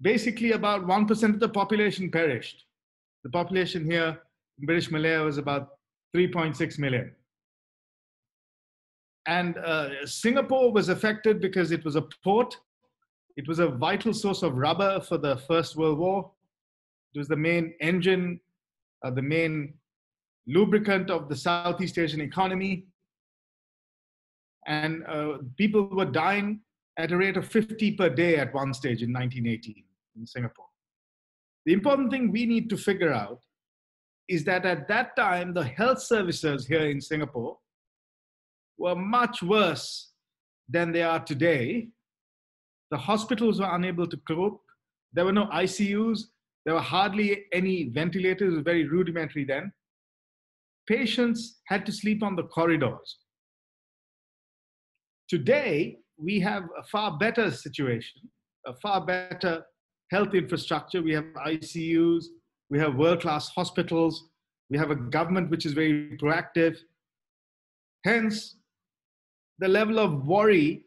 basically about 1% of the population perished. The population here in British Malaya was about 3.6 million. And uh, Singapore was affected because it was a port. It was a vital source of rubber for the First World War. It was the main engine, uh, the main lubricant of the Southeast Asian economy. And uh, people were dying at a rate of 50 per day at one stage in 1918 in Singapore. The important thing we need to figure out is that at that time, the health services here in Singapore were much worse than they are today. The hospitals were unable to cope. There were no ICUs. There were hardly any ventilators, it was very rudimentary then. Patients had to sleep on the corridors. Today, we have a far better situation, a far better health infrastructure, we have ICUs, we have world class hospitals, we have a government which is very proactive. Hence, the level of worry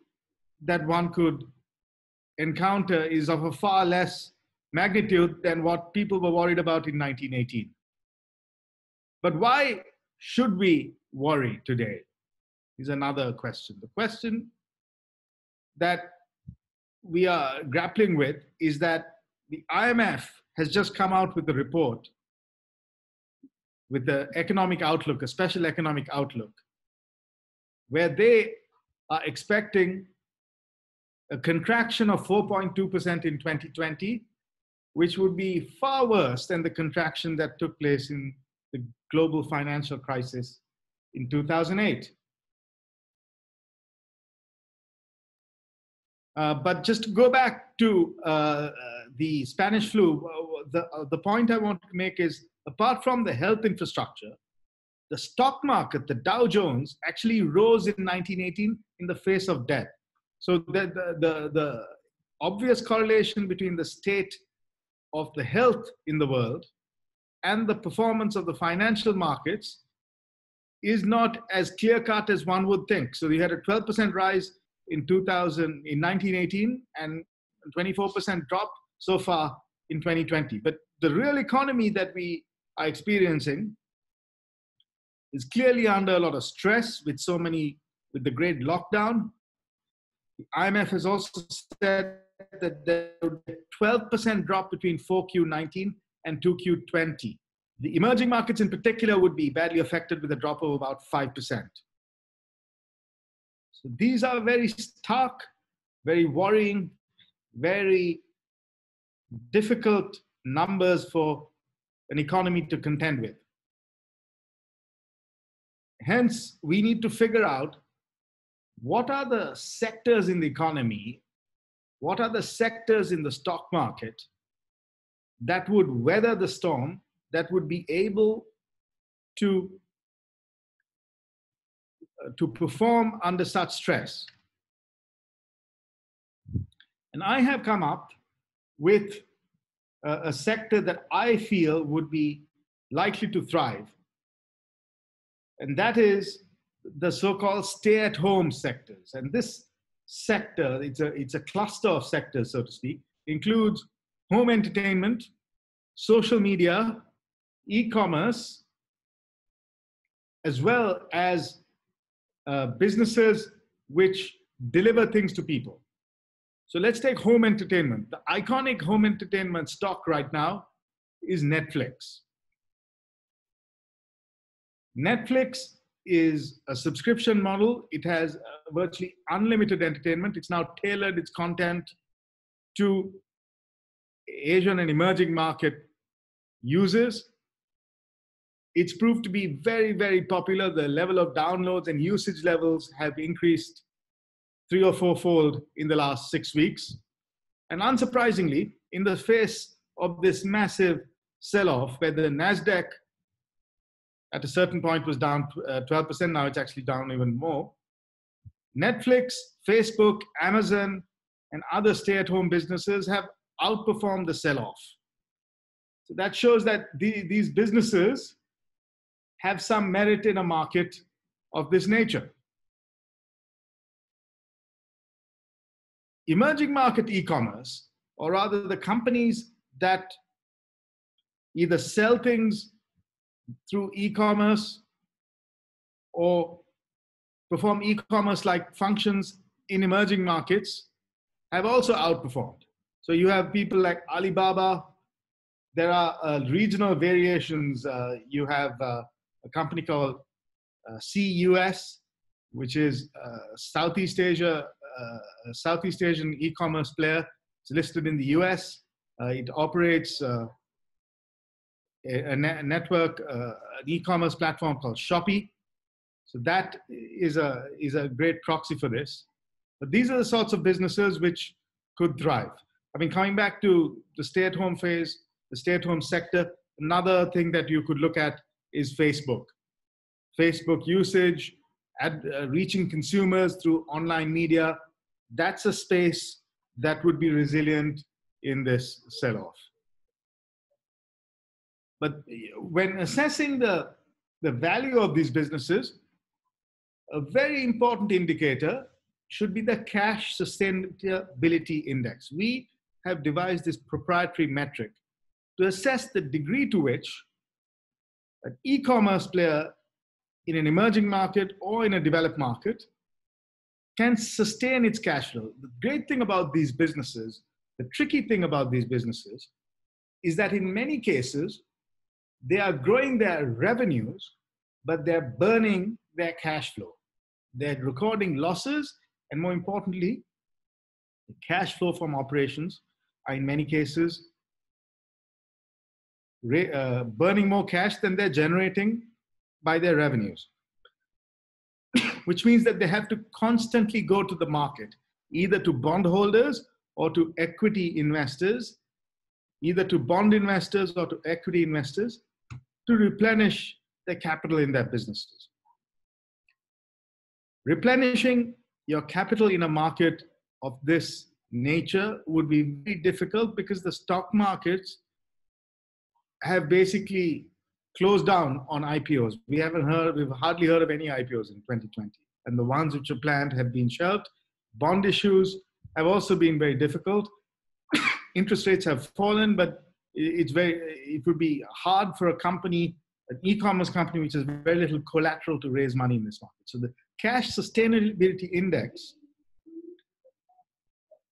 that one could encounter is of a far less magnitude than what people were worried about in 1918. But why should we worry today? Is another question. The question that we are grappling with is that the IMF has just come out with a report with the economic outlook, a special economic outlook, where they are expecting a contraction of 4.2% in 2020, which would be far worse than the contraction that took place in the global financial crisis in 2008. Uh, but just to go back to uh, uh the Spanish flu, uh, the, uh, the point I want to make is apart from the health infrastructure, the stock market, the Dow Jones, actually rose in 1918 in the face of death. So the, the, the, the obvious correlation between the state of the health in the world and the performance of the financial markets is not as clear cut as one would think. So we had a 12% rise in 2000 in 1918 and 24% drop so far in 2020. But the real economy that we are experiencing is clearly under a lot of stress with so many with the great lockdown. The IMF has also said that there will be a 12% drop between 4Q19 and 2Q20. The emerging markets in particular would be badly affected with a drop of about 5%. So these are very stark, very worrying, very difficult numbers for an economy to contend with. Hence, we need to figure out what are the sectors in the economy, what are the sectors in the stock market that would weather the storm, that would be able to, uh, to perform under such stress. And I have come up with a, a sector that I feel would be likely to thrive. And that is the so-called stay-at-home sectors. And this sector, it's a, it's a cluster of sectors, so to speak, includes home entertainment, social media, e-commerce, as well as uh, businesses which deliver things to people. So let's take home entertainment. The iconic home entertainment stock right now is Netflix. Netflix is a subscription model. It has uh, virtually unlimited entertainment. It's now tailored its content to Asian and emerging market users. It's proved to be very, very popular. The level of downloads and usage levels have increased three or four fold in the last six weeks. And unsurprisingly, in the face of this massive sell off, where the NASDAQ at a certain point was down 12%, uh, now it's actually down even more. Netflix, Facebook, Amazon, and other stay at home businesses have outperformed the sell off. So that shows that the, these businesses have some merit in a market of this nature. Emerging market e commerce, or rather the companies that either sell things through e commerce or perform e commerce like functions in emerging markets, have also outperformed. So you have people like Alibaba. There are uh, regional variations. Uh, you have uh, a company called uh, CUS, which is uh, Southeast Asia uh, Southeast Asian e-commerce player. It's listed in the US. It operates a, a, network, an e-commerce platform called Shopee. So that is a, is a great proxy for this. But these are the sorts of businesses which could thrive. I mean, coming back to the stay-at-home phase, the stay-at-home sector, another thing that you could look at is Facebook. Facebook usage, ad, uh, reaching consumers through online media, that's a space that would be resilient in this sell off. But eh, when assessing the, the value of these businesses, a very important indicator should be the cash sustainability index. We have devised this proprietary metric to assess the degree to which an e commerce player in an emerging market or in a developed market can sustain its cash flow. The great thing about these businesses, the tricky thing about these businesses, is that in many cases, they are growing their revenues, but they're burning their cash flow. They're recording losses, and more importantly, the cash flow from operations are in many cases uh, burning more cash than they're generating by their revenues which means that they have to constantly go to the market, either to bondholders or to equity investors, either to bond investors or to equity investors, to replenish their capital in their businesses. Replenishing your capital in a market of this nature would be very difficult because the stock markets have basically closed down on IPOs. We haven't heard, we've hardly heard of any IPOs in 2020. And the ones which are planned have been shelved. Bond issues have also been very difficult. Interest rates have fallen, but it's very, it would be hard for a company, an e-commerce company, which has very little collateral to raise money in this market. So the cash sustainability index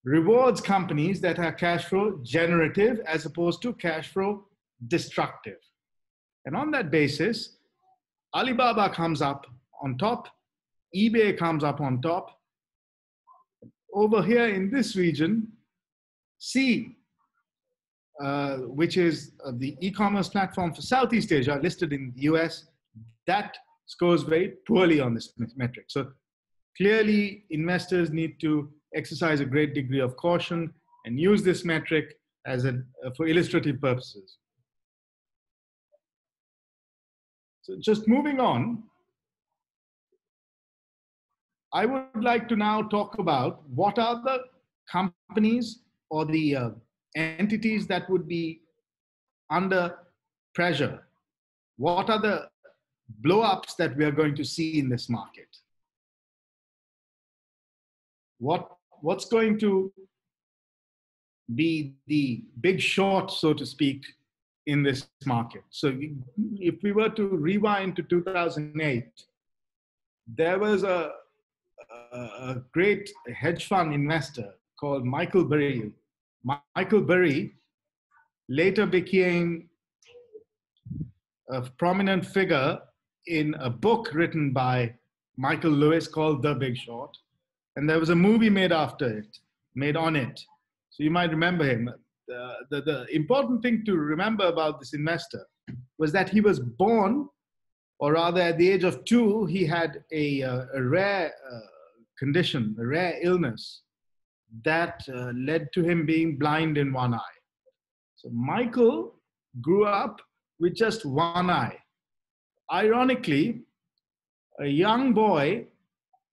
rewards companies that are cash flow generative as opposed to cash flow destructive. And on that basis, Alibaba comes up on top, eBay comes up on top. Over here in this region, Sea, uh, which is uh, the e-commerce platform for Southeast Asia, listed in the US, that scores very poorly on this metric. So clearly, investors need to exercise a great degree of caution and use this metric as a, uh, for illustrative purposes. So just moving on, I would like to now talk about what are the companies or the uh, entities that would be under pressure. What are the blow-ups that we are going to see in this market? What, what's going to be the big short, so to speak, in this market. So if we were to rewind to 2008, there was a, a great hedge fund investor called Michael Burry. Michael Burry later became a prominent figure in a book written by Michael Lewis called The Big Short. And there was a movie made after it, made on it. So you might remember him the, the, important thing to remember about this investor was that he was born, or rather at the age of two, he had a, uh, a rare uh, condition, a rare illness that uh, led to him being blind in one eye. So Michael grew up with just one eye. Ironically, a young boy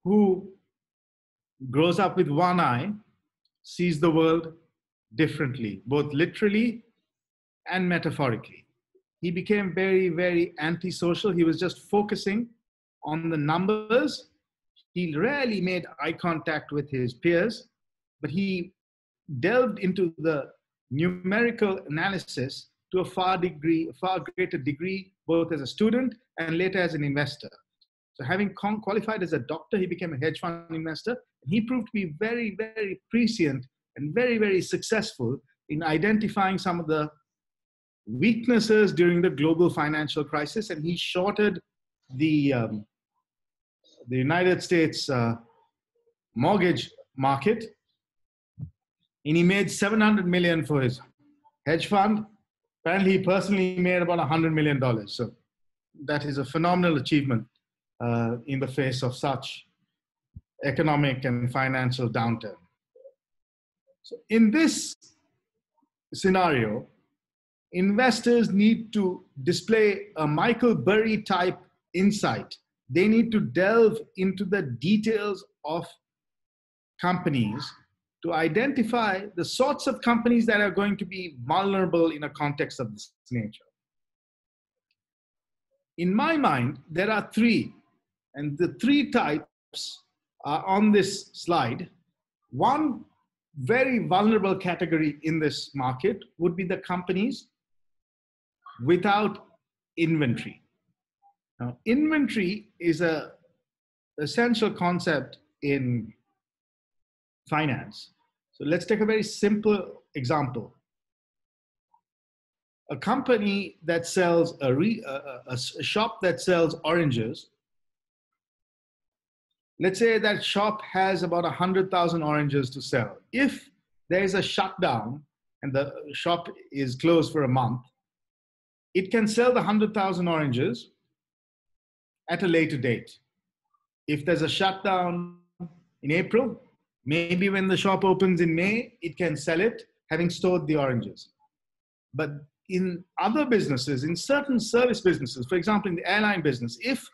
who grows up with one eye sees the world differently, both literally and metaphorically. He became very, very antisocial. He was just focusing on the numbers. He rarely made eye contact with his peers, but he delved into the numerical analysis to a far degree, a far greater degree, both as a student and later as an investor. So having qualified as a doctor, he became a hedge fund investor. He proved to be very, very prescient and very, very successful in identifying some of the weaknesses during the global financial crisis. And he shorted the, um, the United States uh, mortgage market. And he made 700 million for his hedge fund. Apparently, he personally made about 100 million dollars. So that is a phenomenal achievement uh, in the face of such economic and financial downturn. So in this scenario, investors need to display a Michael Burry type insight. They need to delve into the details of companies to identify the sorts of companies that are going to be vulnerable in a context of this nature. In my mind, there are three, and the three types are on this slide. One very vulnerable category in this market would be the companies without inventory. Now, inventory is a essential concept in finance. So let's take a very simple example. A company that sells a, re, a, a, a shop that sells oranges let's say that shop has about 100,000 oranges to sell. If there is a shutdown and the shop is closed for a month, it can sell the 100,000 oranges at a later date. If there's a shutdown in April, maybe when the shop opens in May, it can sell it having stored the oranges. But in other businesses, in certain service businesses, for example, in the airline business, if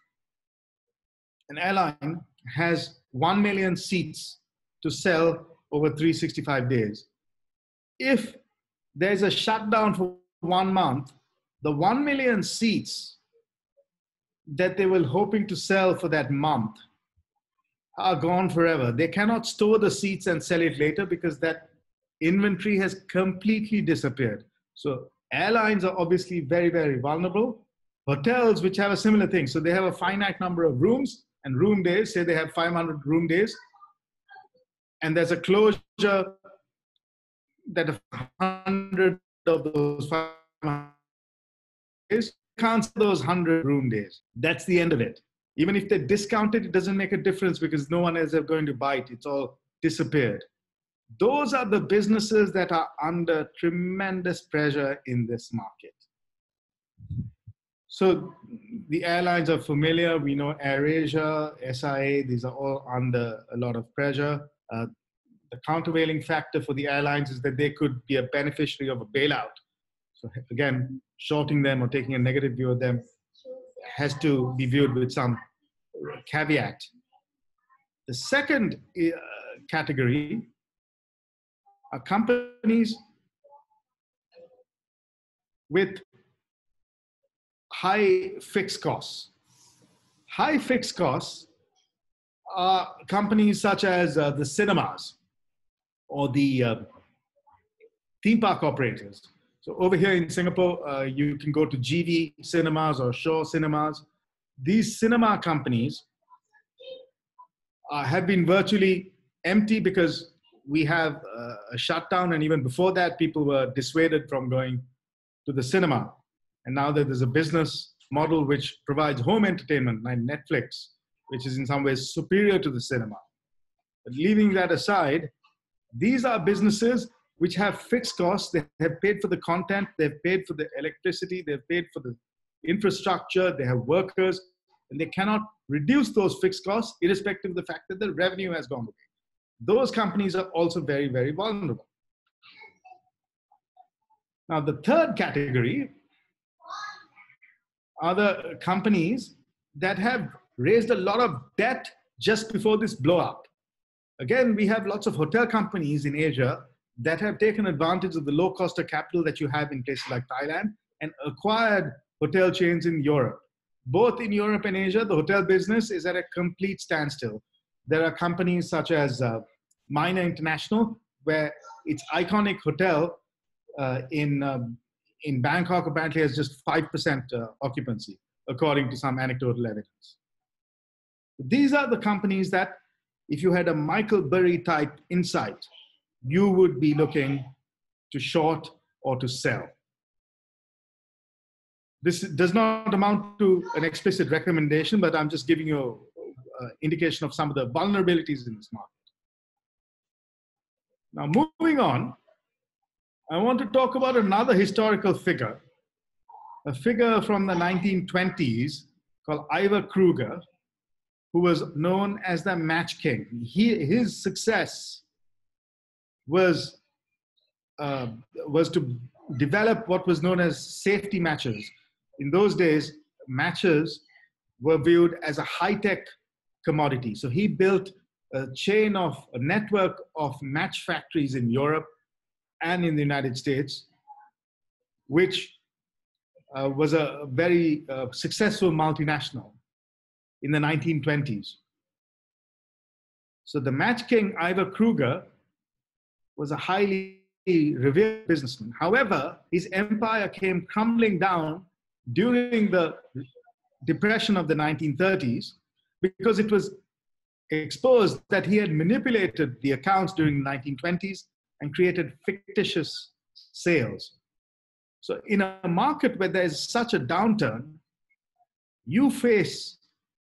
an airline has 1 million seats to sell over 365 days. If there's a shutdown for one month, the 1 million seats that they were hoping to sell for that month are gone forever. They cannot store the seats and sell it later because that inventory has completely disappeared. So airlines are obviously very, very vulnerable. Hotels, which have a similar thing, so they have a finite number of rooms and room days, say they have 500 room days, and there's a closure that a hundred of those 500 days those 100 room days. That's the end of it. Even if they discount it, it doesn't make a difference because no one is going to buy it. It's all disappeared. Those are the businesses that are under tremendous pressure in this market. So the airlines are familiar. We know AirAsia, SIA, these are all under a lot of pressure. Uh, the countervailing factor for the airlines is that they could be a beneficiary of a bailout. So again, shorting them or taking a negative view of them has to be viewed with some caveat. The second uh, category are companies with high fixed costs. High fixed costs are companies such as uh, the cinemas or the uh, theme park operators. So over here in Singapore, uh, you can go to GV cinemas or Shaw cinemas. These cinema companies uh, have been virtually empty because we have uh, a shutdown, and even before that, people were dissuaded from going to the cinema. And now that there's a business model which provides home entertainment like Netflix, which is in some ways superior to the cinema. But leaving that aside, these are businesses which have fixed costs. They have paid for the content, they've paid for the electricity, they've paid for the infrastructure, they have workers, and they cannot reduce those fixed costs irrespective of the fact that the revenue has gone away. Those companies are also very, very vulnerable. Now, the third category are the companies that have raised a lot of debt just before this blow up. Again, we have lots of hotel companies in Asia that have taken advantage of the low cost of capital that you have in places like Thailand and acquired hotel chains in Europe. Both in Europe and Asia, the hotel business is at a complete standstill. There are companies such as uh, Minor International, where its iconic hotel uh, in, um, in Bangkok apparently has just 5% uh, occupancy, according to some anecdotal evidence. These are the companies that, if you had a Michael Burry type insight, you would be looking to short or to sell. This does not amount to an explicit recommendation, but I'm just giving you an uh, indication of some of the vulnerabilities in this market. Now, moving on, I want to talk about another historical figure, a figure from the 1920s called Ivar Kreuger, who was known as the Match King. He, his success was, uh, was to develop what was known as safety matches. In those days, matches were viewed as a high tech commodity. So he built a chain of a network of match factories in Europe and in the United States, which uh, was a very uh, successful multinational in the 1920s. So the match king Ivar Kreuger was a highly revered businessman. However, his empire came crumbling down during the depression of the 1930s because it was exposed that he had manipulated the accounts during the 1920s and created fictitious sales. So, in a market where there's such a downturn, you face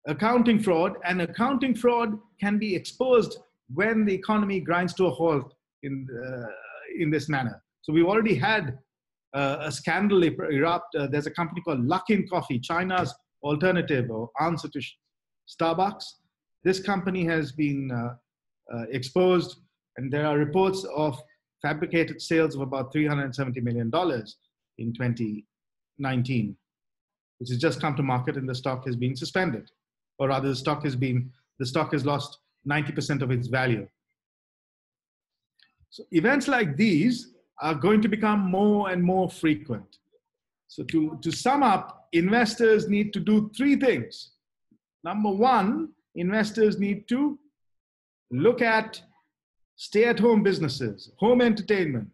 accounting fraud, and accounting fraud can be exposed when the economy grinds to a halt in, uh, in this manner. So, we've already had uh, a scandal erupt. Uh, there's a company called Luckin Coffee, China's alternative or answer to Starbucks this company has been exposed, and there are reports of fabricated sales of about $370 million in 2019, which has just come to market and the stock has been suspended. Or rather, the stock has been, the stock has lost 90% of its value. So events like these are going to become more and more frequent. So, to, to sum up, investors need to do three things. Number one, investors need to look at stay at home businesses, home entertainment,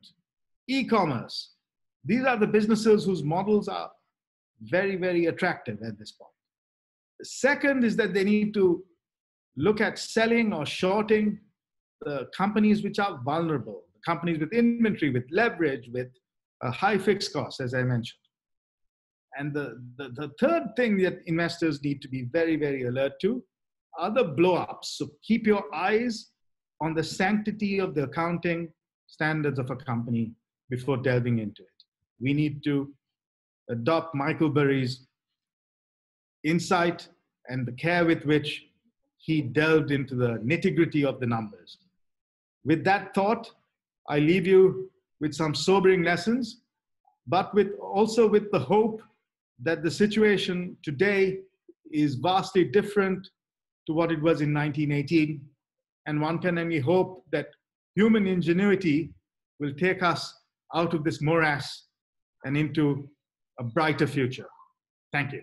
e commerce. These are the businesses whose models are very, very attractive at this point. The second is that they need to look at selling or shorting the companies which are vulnerable, the companies with inventory, with leverage, with a high fixed cost, as I mentioned. And the, the, the third thing that investors need to be very, very alert to are the blow-ups. So keep your eyes on the sanctity of the accounting standards of a company before delving into it. We need to adopt Michael Burry's insight and the care with which he delved into the nitty gritty of the numbers. With that thought, I leave you with some sobering lessons, but with also with the hope that the situation today is vastly different to what it was in 1918. And one can only hope that human ingenuity will take us out of this morass and into a brighter future. Thank you.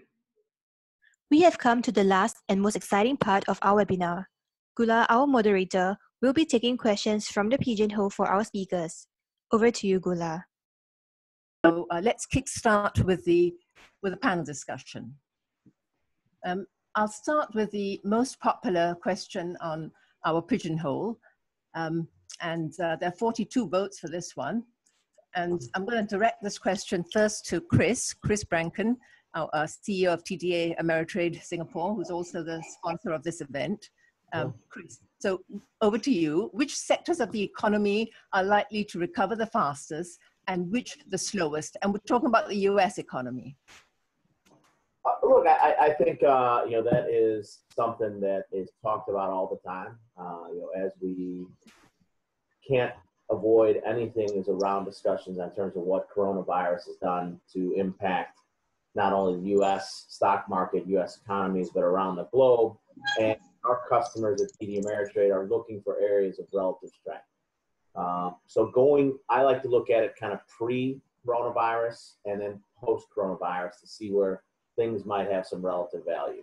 We have come to the last and most exciting part of our webinar. Goola, our moderator, will be taking questions from the pigeonhole for our speakers. Over to you, Goola. So uh, let's kickstart with the with a panel discussion. Um, I'll start with the most popular question on our pigeonhole. Um, and uh, there are 42 votes for this one. And I'm going to direct this question first to Chris, Chris Brankin, our, our CEO of TDA Ameritrade Singapore, who's also the sponsor of this event. Um, Chris, so over to you. Which sectors of the economy are likely to recover the fastest and which the slowest? And we're talking about the US economy. Uh, look, I, I think uh, you know that is something that is talked about all the time. Uh, you know, as we can't avoid anything is around discussions in terms of what coronavirus has done to impact not only the U.S. stock market, U.S. economies, but around the globe. And our customers at TD Ameritrade are looking for areas of relative strength. Um, so going, I like to look at it kind of pre-coronavirus and then post-coronavirus to see where things might have some relative value.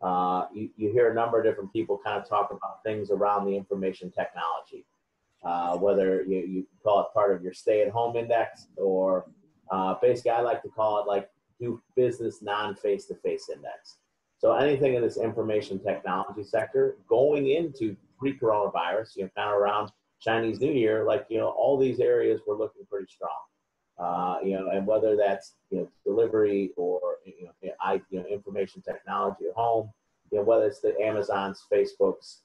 Uh, you, you hear a number of different people kind of talk about things around the information technology, uh, whether you, you call it part of your stay-at-home index or uh, basically I like to call it like do business non-face-to-face index. So anything in this information technology sector going into pre-coronavirus, you know, kind of around Chinese New Year, like you know, all these areas were looking pretty strong. Uh, you know, and whether that's you know delivery or you know, I, you know information technology at home, you know, whether it's the Amazons, Facebooks,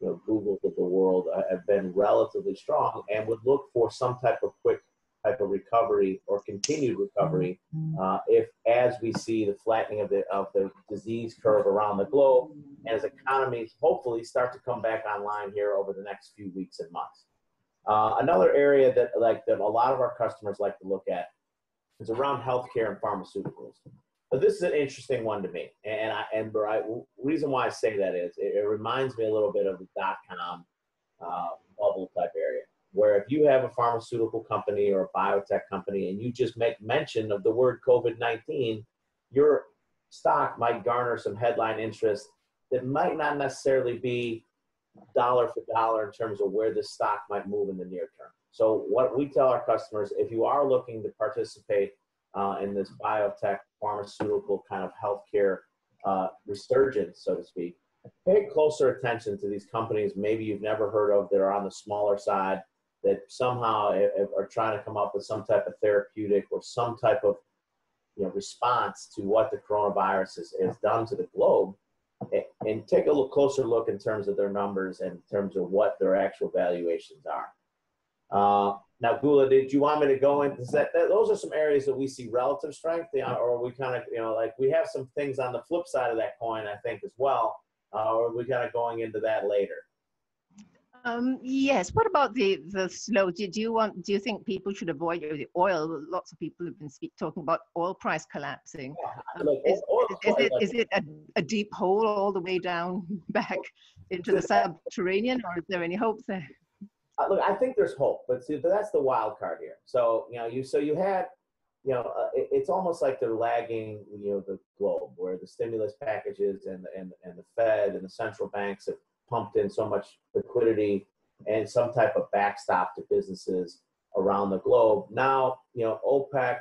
you know, Googles of the world uh, have been relatively strong and would look for some type of quick type of recovery or continued recovery mm-hmm. uh, if as we see the flattening of the of the disease curve around the globe and as economies hopefully start to come back online here over the next few weeks and months. Uh, another area that like that a lot of our customers like to look at is around healthcare and pharmaceuticals. But this is an interesting one to me, and I and the reason why I say that is it, it reminds me a little bit of the dot com uh, bubble type area where if you have a pharmaceutical company or a biotech company and you just make mention of the word COVID 19, your stock might garner some headline interest that might not necessarily be dollar for dollar in terms of where the stock might move in the near term. So, what we tell our customers if you are looking to participate uh, in this biotech, pharmaceutical kind of healthcare uh, resurgence, so to speak, pay closer attention to these companies maybe you've never heard of that are on the smaller side that somehow are trying to come up with some type of therapeutic or some type of you know, response to what the coronavirus has, has done to the globe and take a little closer look in terms of their numbers and in terms of what their actual valuations are. Uh, now, Goola, did you want me to go into that, that? Those are some areas that we see relative strength, you know, or we kind of, you know, like we have some things on the flip side of that coin, I think, as well. Uh, or we kind of going into that later. Um, yes. What about the the slow? Do, do you want? Do you think people should avoid the oil? Lots of people have been speak, talking about oil price collapsing. Um, is, is, it is it a, a, deep hole all the way down back into the subterranean, or is there any hope there? Uh, look, I think there's hope, but see, that's the wild card here. So you know, you so you had you know, uh, it, it's almost like they're lagging, you know, the globe where the stimulus packages and, and, and the Fed and the central banks have pumped in so much liquidity and some type of backstop to businesses around the globe. Now, you know, OPEC,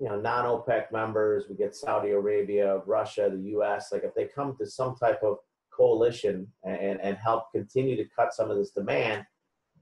you know, non-OPEC members, we get Saudi Arabia, Russia, the US, like if they come to some type of coalition and, and help continue to cut some of this demand,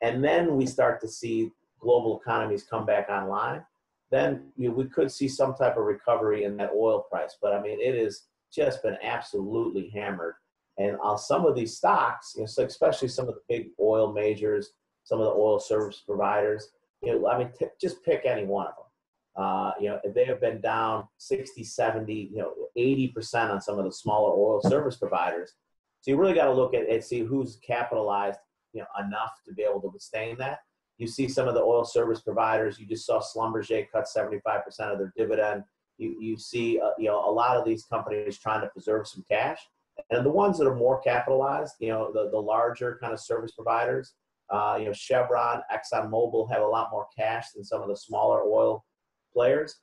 and then we start to see global economies come back online, then you know, we could see some type of recovery in that oil price. But I mean, it has just been absolutely hammered. And on some of these stocks, you know, so especially some of the big oil majors, some of the oil service providers, you know, I mean, t- just pick any one of them. Uh, you know, they have been down 60, 70, you know, 80% on some of the smaller oil service providers. So you really got to look at and see who's capitalized, you know, enough to be able to withstand that. You see some of the oil service providers. You just saw Schlumberger cut 75% of their dividend. You, you see, uh, you know, a lot of these companies trying to preserve some cash. And the ones that are more capitalized, you know, the, the larger kind of service providers, uh, you know, Chevron, ExxonMobil have a lot more cash than some of the smaller oil players.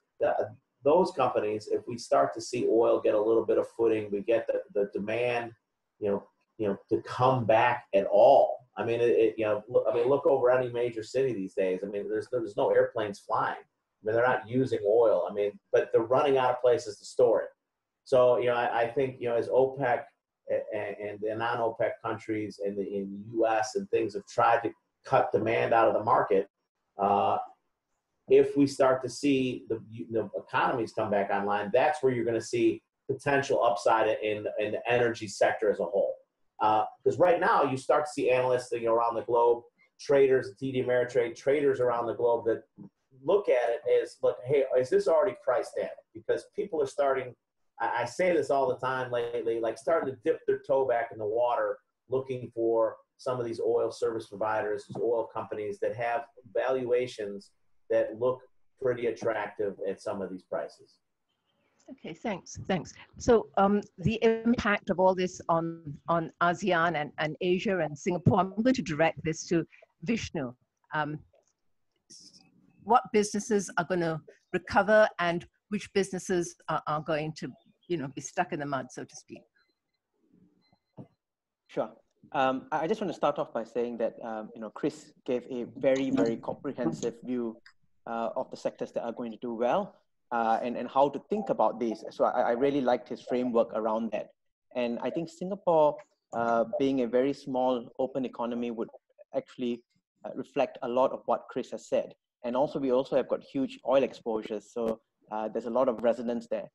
those companies, if we start to see oil get a little bit of footing, we get the, the demand, you know, you know, to come back at all. I mean, it, it, you know, look, I mean, look over any major city these days. I mean, there's there's no airplanes flying. I mean, they're not using oil. I mean, but they're running out of places to store it. So, you know, I, I think you know, as OPEC and, and the non-OPEC countries and the in the U.S. and things have tried to cut demand out of the market. Uh, if we start to see the, the economies come back online, that's where you're going to see potential upside in, in the energy sector as a whole. Because uh, right now, you start to see analysts you know, around the globe, traders, TD Ameritrade, traders around the globe that look at it as, look, hey, is this already priced in? Because people are starting, I, I say this all the time lately, like starting to dip their toe back in the water looking for some of these oil service providers, these oil companies that have valuations that look pretty attractive at some of these prices. Okay, thanks, thanks. So um, the impact of all this on, on ASEAN and, and Asia and Singapore, I'm going to direct this to Vishnu. Um, what businesses are going to recover and which businesses are, are going to, you know, be stuck in the mud, so to speak? Sure. Um, I just want to start off by saying that um, you know Chris gave a very very comprehensive view uh, of the sectors that are going to do well uh, and, and how to think about these. So I, I, really liked his framework around that. And I think Singapore, uh, being a very small open economy, would actually uh, reflect a lot of what Chris has said. And also, we also have got huge oil exposures. So uh, there's a lot of resonance there.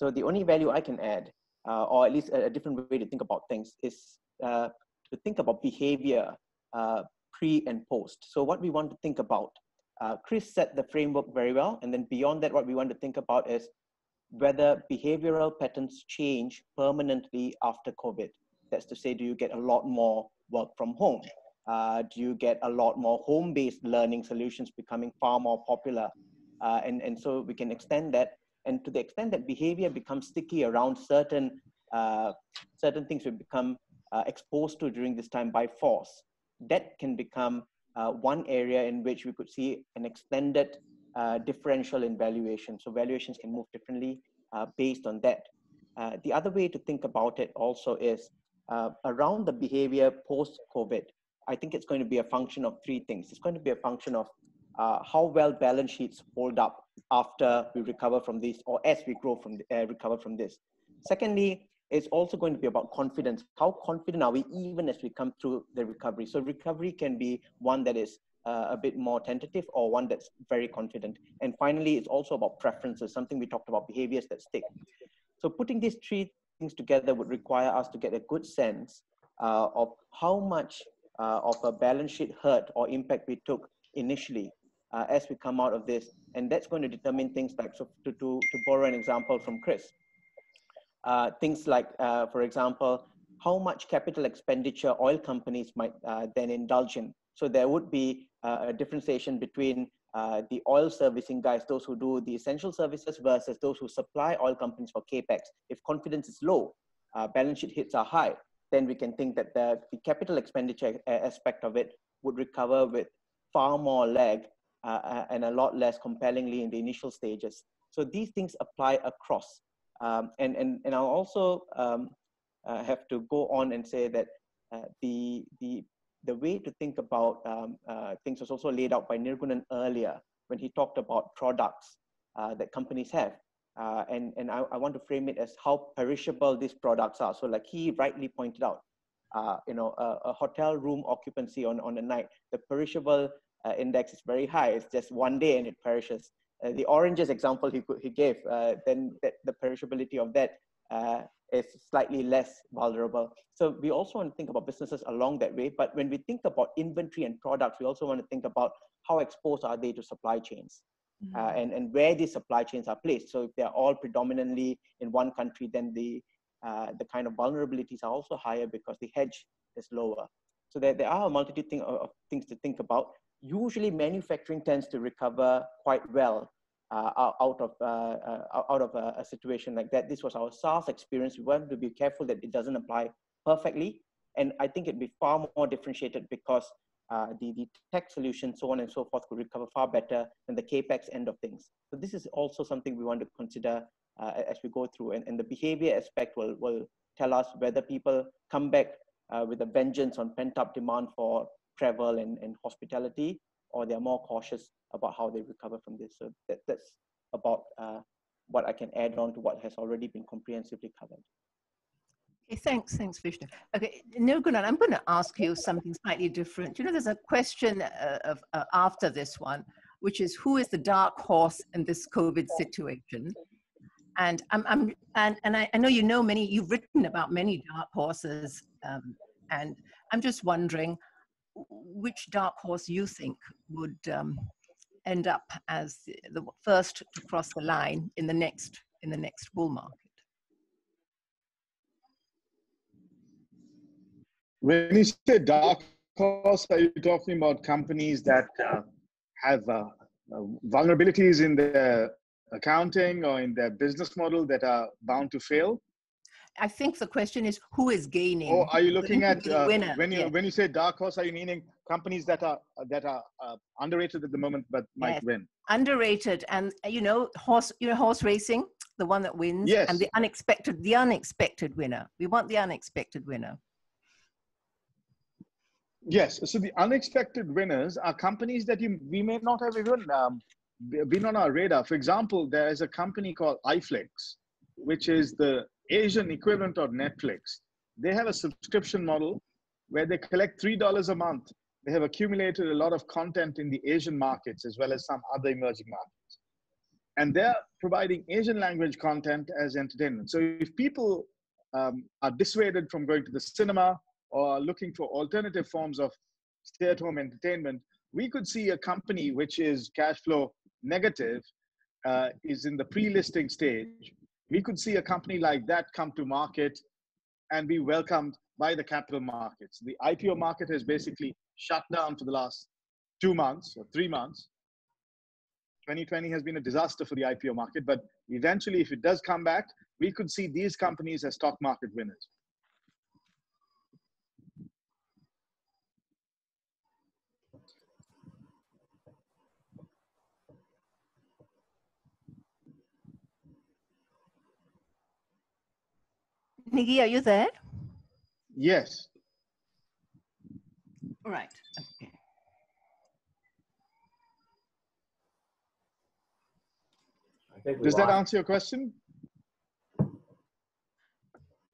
So the only value I can add, uh, or at least a, a, different way to think about things, is to think about behavior pre and post. So what we want to think about uh, Chris set the framework very well. And then beyond that, what we want to think about is whether behavioral patterns change permanently after COVID. That's to say, do you get a lot more work from home? Uh, do you get a lot more home-based learning solutions becoming far more popular? Uh, and, and so we can extend that. And to the extent that behavior becomes sticky around certain, uh, certain things we become uh, exposed to during this time by force, that can become uh, one area in which we could see an extended uh, differential in valuation. So valuations can move differently uh, based on that. Uh, the other way to think about it also is around the behavior post-COVID. I think it's going to be a function of three things. It's going to be a function of uh, how well balance sheets hold up after we recover from this or as we grow from recover from this. Secondly, it's also going to be about confidence. How confident are we even as we come through the recovery? So recovery can be one that is uh, a bit more tentative or one that's very confident. And finally, it's also about preferences, something we talked about, behaviors that stick. So putting these three things together would require us to get a good sense uh, of how much uh, of a balance sheet hurt or impact we took initially uh, as we come out of this. And that's going to determine things like, so to, to, to borrow an example from Chris, uh, things like, uh, for example, how much capital expenditure oil companies might uh, then indulge in. So there would be uh, a differentiation between uh, the oil servicing guys, those who do the essential services versus those who supply oil companies for capex. If confidence is low, balance sheet hits are high, then we can think that the, the capital expenditure aspect of it would recover with far more lag uh, and a lot less compellingly in the initial stages. So these things apply across. Um, and, and, and I'll also um, uh, have to go on and say that uh, the, the, the way to think about um, uh, things was also laid out by Nirgunan earlier when he talked about products uh, that companies have. Uh, and and I, I, want to frame it as how perishable these products are. So like he rightly pointed out, uh, you know, a, a, hotel room occupancy on, on a night, the perishable uh, index is very high. It's just one day and it perishes. Uh, the oranges example he, he gave, uh, then the, the perishability of that uh, is slightly less vulnerable. So we also want to think about businesses along that way. But when we think about inventory and products, we also want to think about how exposed are they to supply chains mm-hmm. uh, and, and where these supply chains are placed. So if they're all predominantly in one country, then the, uh, the kind of vulnerabilities are also higher because the hedge is lower. So there, there are a multitude thing, of things to think about usually manufacturing tends to recover quite well uh, out of uh, uh, out of a, a, situation like that. This was our SARS experience. We want to be careful that it doesn't apply perfectly, and I think it'd be far more differentiated because uh, the the tech solution, so on and so forth, could recover far better than the capex end of things. So this is also something we want to consider uh, as we go through, and, and the behavior aspect will will tell us whether people come back uh, with a vengeance on pent up demand for travel and, and hospitality, or they're more cautious about how they recover from this. So that, that's about uh, what I can add on to what has already been comprehensively covered. Okay, thanks, thanks, Vishnu. Okay, Nirgunan, I'm going to ask you something slightly different. You know, there's a question uh, of, uh, after this one, which is who is the dark horse in this COVID situation? And I'm, I'm and, and I, I know you know many, you've written about many dark horses, um, and I'm just wondering, which dark horse you think would um, end up as the first to cross the line in the next in the next bull market? When you say dark horse, are you talking about companies that uh, have uh, uh, vulnerabilities in their accounting or in their business model that are bound to fail? I think the question is who is gaining. Or are you looking at uh, when you when you say dark horse? Are you meaning companies that are that are uh, underrated at the moment but might yes. win? Underrated, and uh, you know horse you know horse racing, the one that wins, yes. and the unexpected the unexpected winner. We want the unexpected winner. Yes, so the unexpected winners are companies that you we may not have even um, been on our radar. For example, there is a company called iFlix, which is the Asian equivalent of Netflix. They have a subscription model where they collect $3 a month. They have accumulated a lot of content in the Asian markets as well as some other emerging markets. And they're providing Asian language content as entertainment. So if people um, are dissuaded from going to the cinema or looking for alternative forms of stay at home entertainment, we could see a company which is cash flow negative, uh, is in the pre listing stage, we could see a company like that come to market and be welcomed by the capital markets. The IPO market has basically shut down for the last two months or three months. 2020 has been a disaster for the IPO market, but eventually, if it does come back, we could see these companies as stock market winners. Nikki, are you there? Yes. All right. Okay. Does that answer your question?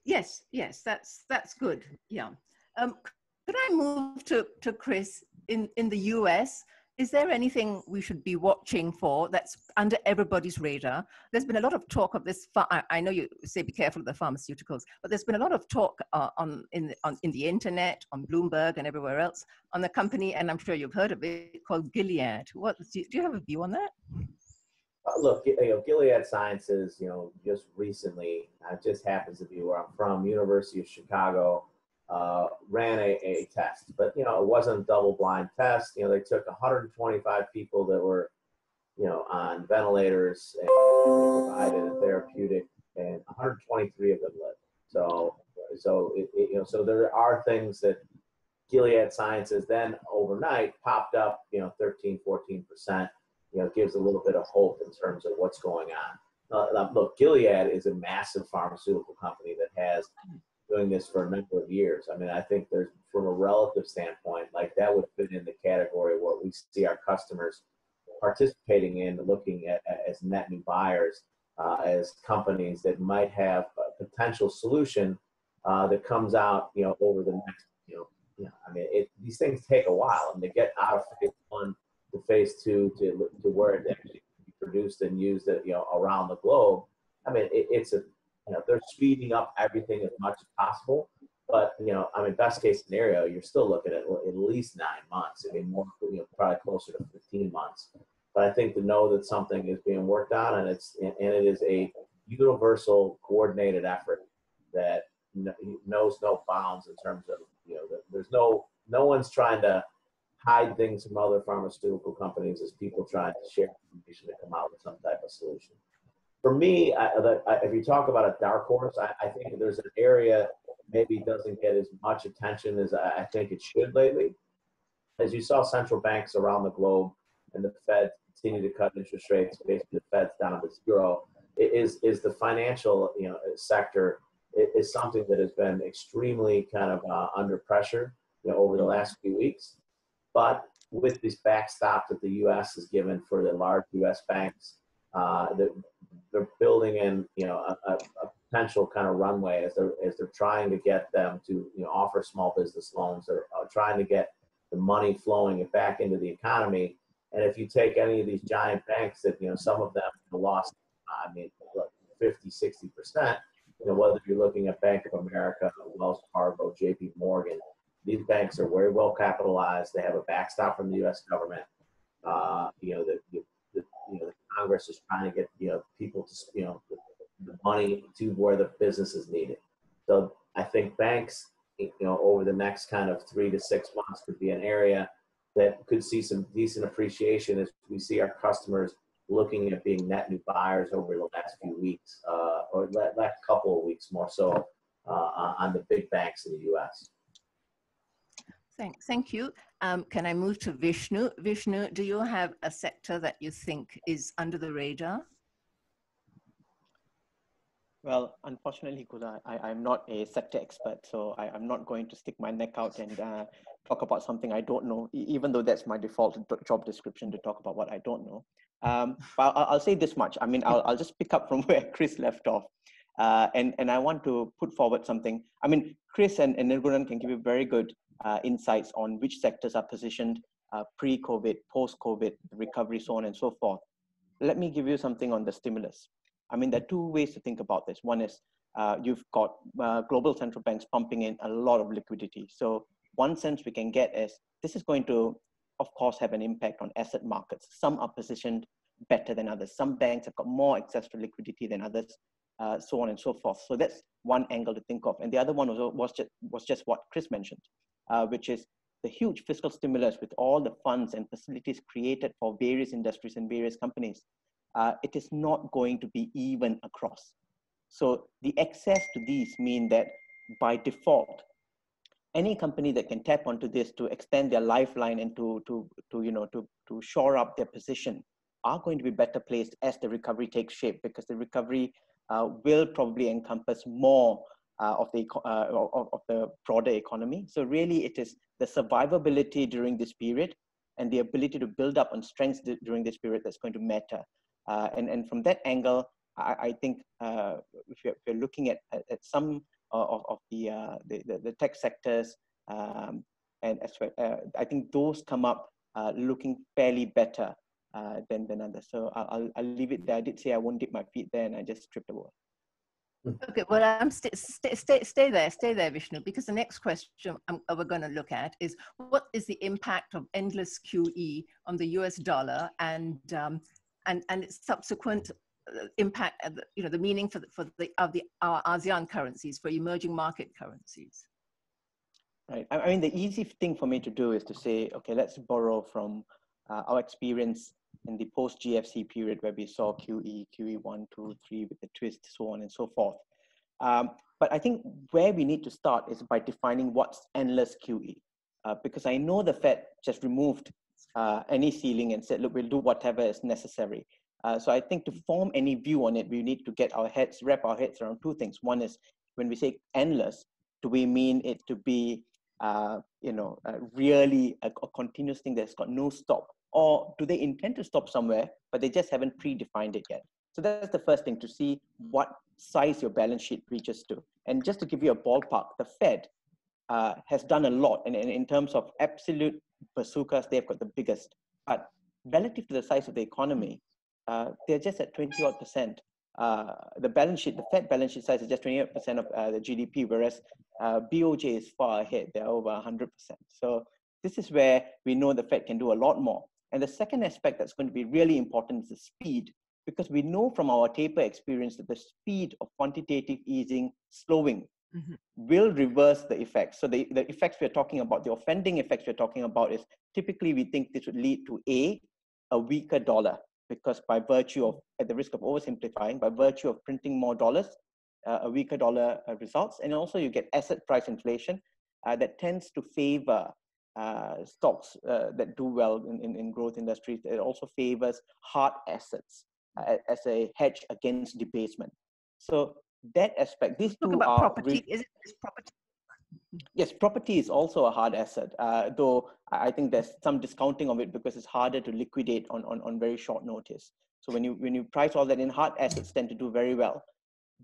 Yes, yes, that's that's good. Yeah. Um, could I move to, to Chris in, in the US? Is there anything we should be watching for that's under everybody's radar? There's been a lot of talk of this. I know you say be careful of the pharmaceuticals, but there's been a lot of talk uh, on, in, the, on, in the internet, on Bloomberg, and everywhere else on the company, and I'm sure you've heard of it, called Gilead. What do you have a view on that? Uh, look, you know, Gilead Sciences, you know, just recently, uh, just happens to be where I'm from, University of Chicago uh, ran a, a test, but you know it wasn't a double-blind test. You know they took 125 people that were, you know, on ventilators and provided a therapeutic, and 123 of them lived. So, so it, it, you know, so there are things that Gilead Sciences then overnight popped up, you know, 13, 14 percent. You know, gives a little bit of hope in terms of what's going on. Uh, look, Gilead is a massive pharmaceutical company that has doing this for a number of years. I mean, I think there's from a relative standpoint, like that would fit in the category of what we see our customers participating in, looking at as net new buyers, uh, as companies that might have a potential solution uh, that comes out, you know, over the next, you know, you know I mean, it, these things take a while, and to get out of phase one to phase two to to where it actually produced and used, you know, around the globe. I mean, it, it's a, you know, they're speeding up everything as much as possible. But you know, I mean, best case scenario, you're still looking at at least nine months. I mean, more, you know, probably closer to 15 months. But I think to know that something is being worked on and it's and it is a universal, coordinated effort that knows no bounds in terms of you know, there's no no one's trying to hide things from other pharmaceutical companies as people trying to share information to come out with some type of solution. For me, I, I, if you talk about a dark horse, I, I think there's an area maybe doesn't get as much attention as I think it should lately. As you saw central banks around the globe and the Fed continue to cut interest rates, basically the Fed's down to zero, is, is the financial you know, sector is something that has been extremely kind of uh, under pressure you know, over the last few weeks. But with this backstop that the U.S. has given for the large U.S. banks, uh, they're building in you know a, a, potential kind of runway as they're as they're trying to get them to you know offer small business loans. They're uh, trying to get the money flowing back into the economy. And if you take any of these giant banks that you know some of them lost, I mean, 50, 60 percent. You know whether you're looking at Bank of America, Wells Fargo, J.P. Morgan, these banks are very well capitalized. They have a backstop from the U.S. government. Uh, you know the, the, the you know the Congress is trying to get you know people to you know the money to where the business is needed. So I think banks, you know, over the next kind of three to six months could be an area that could see some decent appreciation as we see our customers looking at being net new buyers over the last few weeks, uh, or last couple of weeks more so uh, on the big banks in the U.S. Thank, thank you. Um, can I move to Vishnu? Vishnu, do you have a sector that you think is under the radar? Well, unfortunately, Goola, I, am not a sector expert, so I, am not going to stick my neck out and uh, talk about something I don't know, even though that's my default job description to talk about what I don't know. Um, but I'll, I'll, say this much. I mean, I'll, I'll just pick up from where Chris left off. Uh, and, and I want to put forward something. I mean, Chris and, and Nirgunan can give you very good insights on which sectors are positioned uh, pre-COVID, post-COVID, recovery, so on and so forth. Let me give you something on the stimulus. I mean, there are two ways to think about this. One is uh, you've got uh, global central banks pumping in a lot of liquidity. So one sense we can get is this is going to, of course, have an impact on asset markets. Some are positioned better than others. Some banks have got more access to liquidity than others, uh, so on and so forth. So that's one angle to think of. And the other one was, was, just, was just what Chris mentioned, uh, which is the huge fiscal stimulus with all the funds and facilities created for various industries and various companies uh, it is not going to be even across. So the access to these mean that by default, any company that can tap onto this to extend their lifeline and to, to, to, you know, to, to shore up their position are going to be better placed as the recovery takes shape because the recovery uh, will probably encompass more of, the, uh, of, of the broader economy. So really it is the survivability during this period and the ability to build up on strengths during this period that's going to matter. Uh, and, and from that angle, I, I think uh, if, you're, if, you're, looking at, at, at some of, of the, uh, the, the, the, tech sectors, um, and as well, uh, I think those come up uh, looking fairly better uh, than, than others. So I'll, I'll leave it there. I did say I won't dip my feet there and I just tripped over. Okay, well, I'm st- st- stay, stay there, stay there, Vishnu, because the next question um, we're going to look at is what is the impact of endless QE on the US dollar and um, and, and its subsequent uh, impact, you know, the meaning for the, for the, of the, our ASEAN currencies, for emerging market currencies. Right. I mean, the easy thing for me to do is to say, okay, let's borrow from uh, our experience in the post GFC period where we saw QE, QE1, 2, 3 with the twist, so on and so forth. Um, but I think where we need to start is by defining what's endless QE. uh, because I know the Fed just removed uh, any ceiling and said, look, we'll do whatever is necessary. Uh, so I think to form any view on it, we need to get our heads, wrap our heads around two things. One is when we say endless, do we mean it to be, uh, you know, really a, a, continuous thing that's got no stop? Or do they intend to stop somewhere, but they just haven't predefined it yet? So that's the first thing to see what size your balance sheet reaches to. And just to give you a ballpark, the Fed uh, has done a lot. And, in terms of absolute bazookas, they've got the biggest. But relative to the size of the economy, uh, they're just at 20 odd percent. Uh, the balance sheet, the Fed balance sheet size is just 28 percent of uh, the GDP, whereas uh, BOJ is far ahead. They're over 100 percent. So this is where we know the Fed can do a lot more. And the second aspect that's going to be really important is the speed, because we know from our taper experience that the speed of quantitative easing slowing mm-hmm. will reverse the effects. So the, the effects we're talking about, the offending effects we're talking about is typically we think this would lead to A, a weaker dollar, because by virtue of, at the risk of oversimplifying, by virtue of printing more dollars, uh, a weaker dollar uh, results. And also you get asset price inflation uh, that tends to favor uh, stocks uh, that do well in, in, in, growth industries. It also favors hard assets uh, as a hedge against debasement. So that aspect, these Talk two about are property. Re- is it is property? Yes, property is also a hard asset, uh, though I think there's some discounting of it because it's harder to liquidate on, on, on very short notice. So when you when you price all that in, hard assets tend to do very well.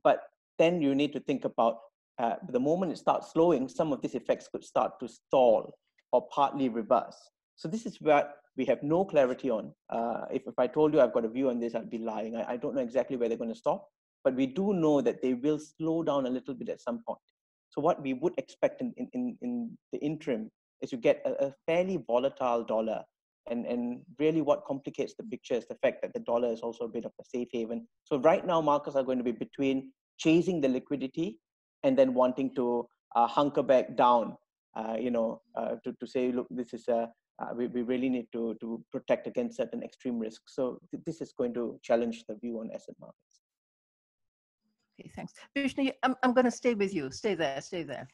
But then you need to think about uh, the moment it starts slowing, some of these effects could start to stall or partly reverse. So this is what we have no clarity on. Uh, if, if I told you I've got a view on this, I'd be lying. I, I don't know exactly where they're going to stop but we do know that they will slow down a little bit at some point. So what we would expect in, in, in the interim is to get a, a fairly volatile dollar. And, and really what complicates the picture is the fact that the dollar is also a bit of a safe haven. So right now, markets are going to be between chasing the liquidity and then wanting to uh, hunker back down, you know, uh, to, to say, look, this is a, uh, we, we really need to, to protect against certain extreme risks. So th- this is going to challenge the view on asset markets. Okay, thanks. Vishnu, I'm, I'm going to stay with you. Stay there, stay there.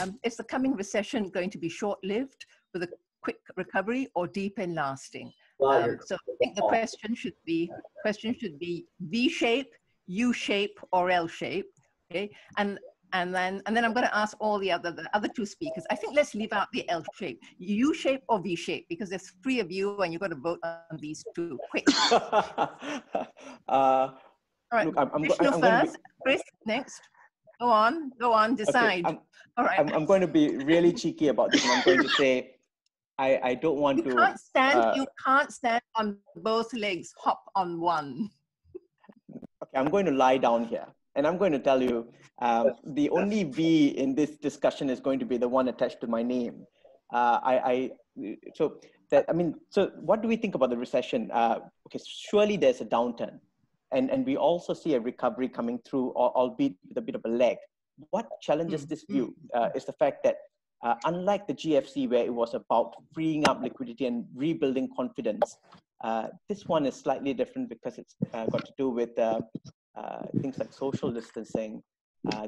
Um, is the coming recession going to be short-lived with a quick recovery or deep and lasting? Um, so I think the question should be question should be V shape, U shape, or L shape. Okay, and and then and then I'm going to ask all the other the other two speakers. I think let's leave out the L shape, U shape or V shape because there's three of you and you've got to vote on these two. Quick. uh, all right. Look, I'm, I'm, I'm first. Be... Chris, next. Go on. Go on. Decide. Okay, All right. I'm, I'm, going to be really cheeky about this. I'm going to say, I, I don't want you to. You can't stand. Uh, you can't stand on both legs. Hop on one. Okay. I'm going to lie down here, and I'm going to tell you, um, the only V in this discussion is going to be the one attached to my name. Uh, I, I so that I mean, so what do we think about the recession? Uh, okay, surely there's a downturn and, and we also see a recovery coming through, albeit with a bit of a lag. What challenges this view uh, is the fact that uh, unlike the GFC, where it was about freeing up liquidity and rebuilding confidence, uh, this one is slightly different because it's uh, got to do with uh, uh, things like social distancing,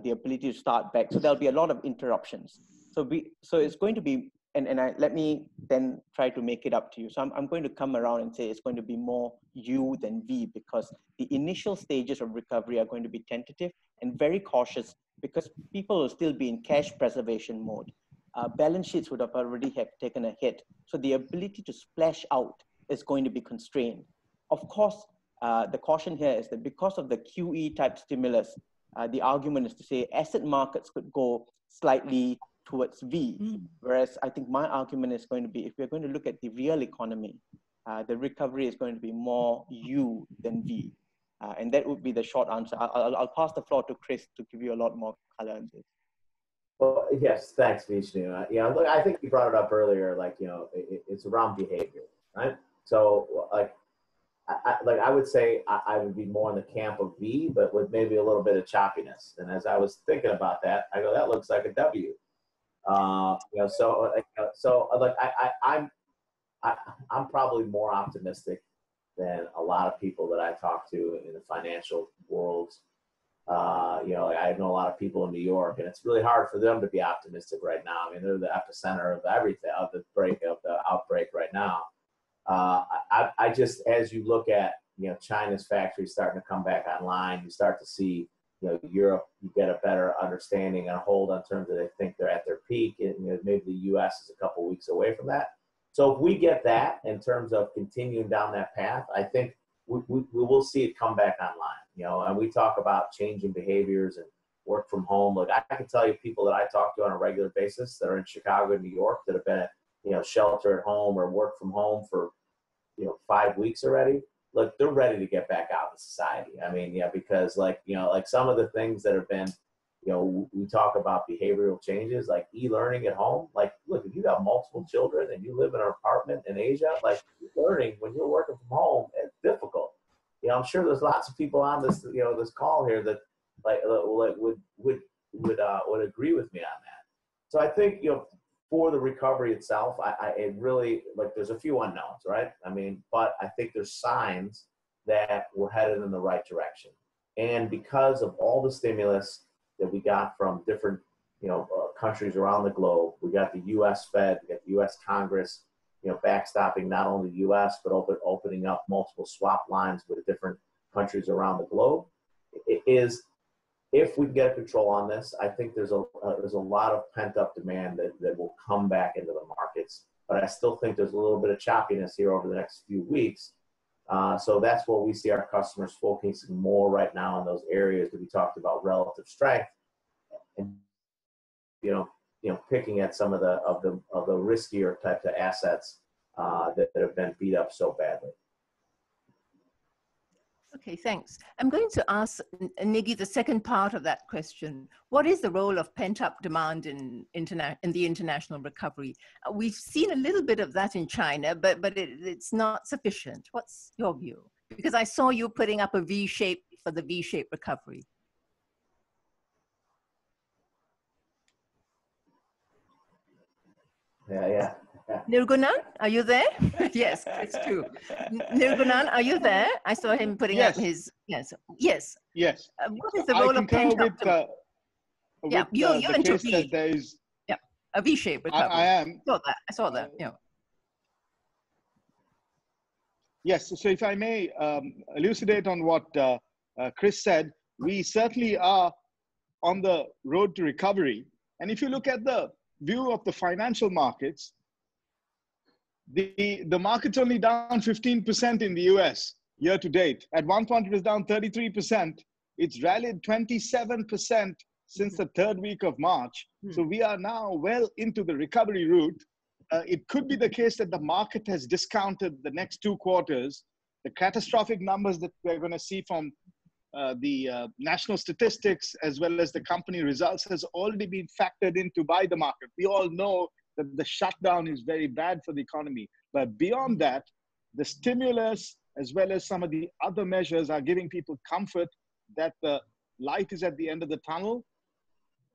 the ability to start back. So there'll be a lot of interruptions. So we, so it's going to be and, and I, let me then try to make it up to you. So I'm, I'm going to come around and say it's going to be more U than V because the initial stages of recovery are going to be tentative and very cautious because people will still be in cash preservation mode. Uh, balance sheets would have already have taken a hit. So the ability to splash out is going to be constrained. Of course, uh, the caution here is that because of the QE type stimulus, uh, the argument is to say asset markets could go slightly towards V. Mm. Whereas I think my argument is going to be if we're going to look at the real economy, uh, the recovery is going to be more U than V. Uh, and that would be the short answer. I'll, I'll, pass the floor to Chris to give you a lot more color on this. Well, yes, thanks, Vishnu. Uh, you know, look, I think you brought it up earlier. Like, you know, it, it's around behavior, right? So, like, I, like I would say, I, I, would be more in the camp of V, but with maybe a little bit of choppiness. And as I was thinking about that, I go, that looks like a W. Uh, you know, so uh, so uh, like I, I I'm I, I'm probably more optimistic than a lot of people that I talk to in the financial world Uh, you know, I know a lot of people in New York, and it's really hard for them to be optimistic right now. I mean, they're the epicenter of everything, of the break of the outbreak right now. Uh, I, I just, as you look at, you know, China's factories starting to come back online, you start to see, you know, Europe, you get a better understanding and a hold on terms that they think they're at their peak, and you know, maybe the U.S. is a couple weeks away from that. So if we get that in terms of continuing down that path, I think we, we, we will see it come back online. You know, and we talk about changing behaviors and work from home. Look, I can tell you people that I talk to on a regular basis that are in Chicago and New York that have been at you know, shelter at home or work from home for, you know, five weeks already, look, they're ready to get back out in society. I mean, yeah, because like, you know, like some of the things that have been, you know, we talk about behavioral changes like e-learning at home. Like, look, if you have multiple children and you live in an apartment in Asia, like learning when you're working from home, is difficult. You know, I'm sure there's lots of people on this, you know, this call here that like, like would would would uh, would agree with me on that. So I think you know for the recovery itself, I, I it really like there's a few unknowns, right? I mean, but I think there's signs that we're headed in the right direction. And because of all the stimulus that we got from different, you know, uh, countries around the globe, we got the U.S. Fed, we got the U.S. Congress, you know, backstopping not only the U.S. but open, opening up multiple swap lines with different countries around the globe. It is if we get a control on this, I think there's a uh, there's a lot of pent up demand that, that will come back into the markets. But I still think there's a little bit of choppiness here over the next few weeks. Uh, so that's where we see our customers focusing more right now in those areas that we talked about relative strength, and you know you know picking at some of the of the of the riskier types of assets uh, that, that have been beat up so badly. Okay, thanks. I'm going to ask Niggy the second part of that question. What is the role of pent-up demand in, interna- in the international recovery? Uh, we've seen a little bit of that in China, but, but it, it's not sufficient. What's your view? Because I saw you putting up a V shape for the V shape recovery. Yeah, yeah. Nirgunan, are you there? yes, it's true. Nirgunan, are you there? I saw him putting yes. up his yes, yes. Yes. Uh, what is the role of pent with, uh, with, Yeah, you uh, you into V. There is, yeah, a V shape recovery. I, I am. I saw that. I saw that. Yeah. Yes. So if I may um, elucidate on what uh, uh, Chris said, we certainly are on the road to recovery. And if you look at the view of the financial markets, the, the market's only down 15% in the US year to date. At one point, it was down 33%. It's rallied 27% since the third week of March. Hmm. So we are now well into the recovery route. Uh, it could be the case that the market has discounted the next two quarters. The catastrophic numbers that we're going to see from uh, the uh, national statistics as well as the company results has already been factored into by the market. We all know that the shutdown is very bad for the economy. But beyond that, the stimulus, as well as some of the other measures, are giving people comfort that the light is at the end of the tunnel.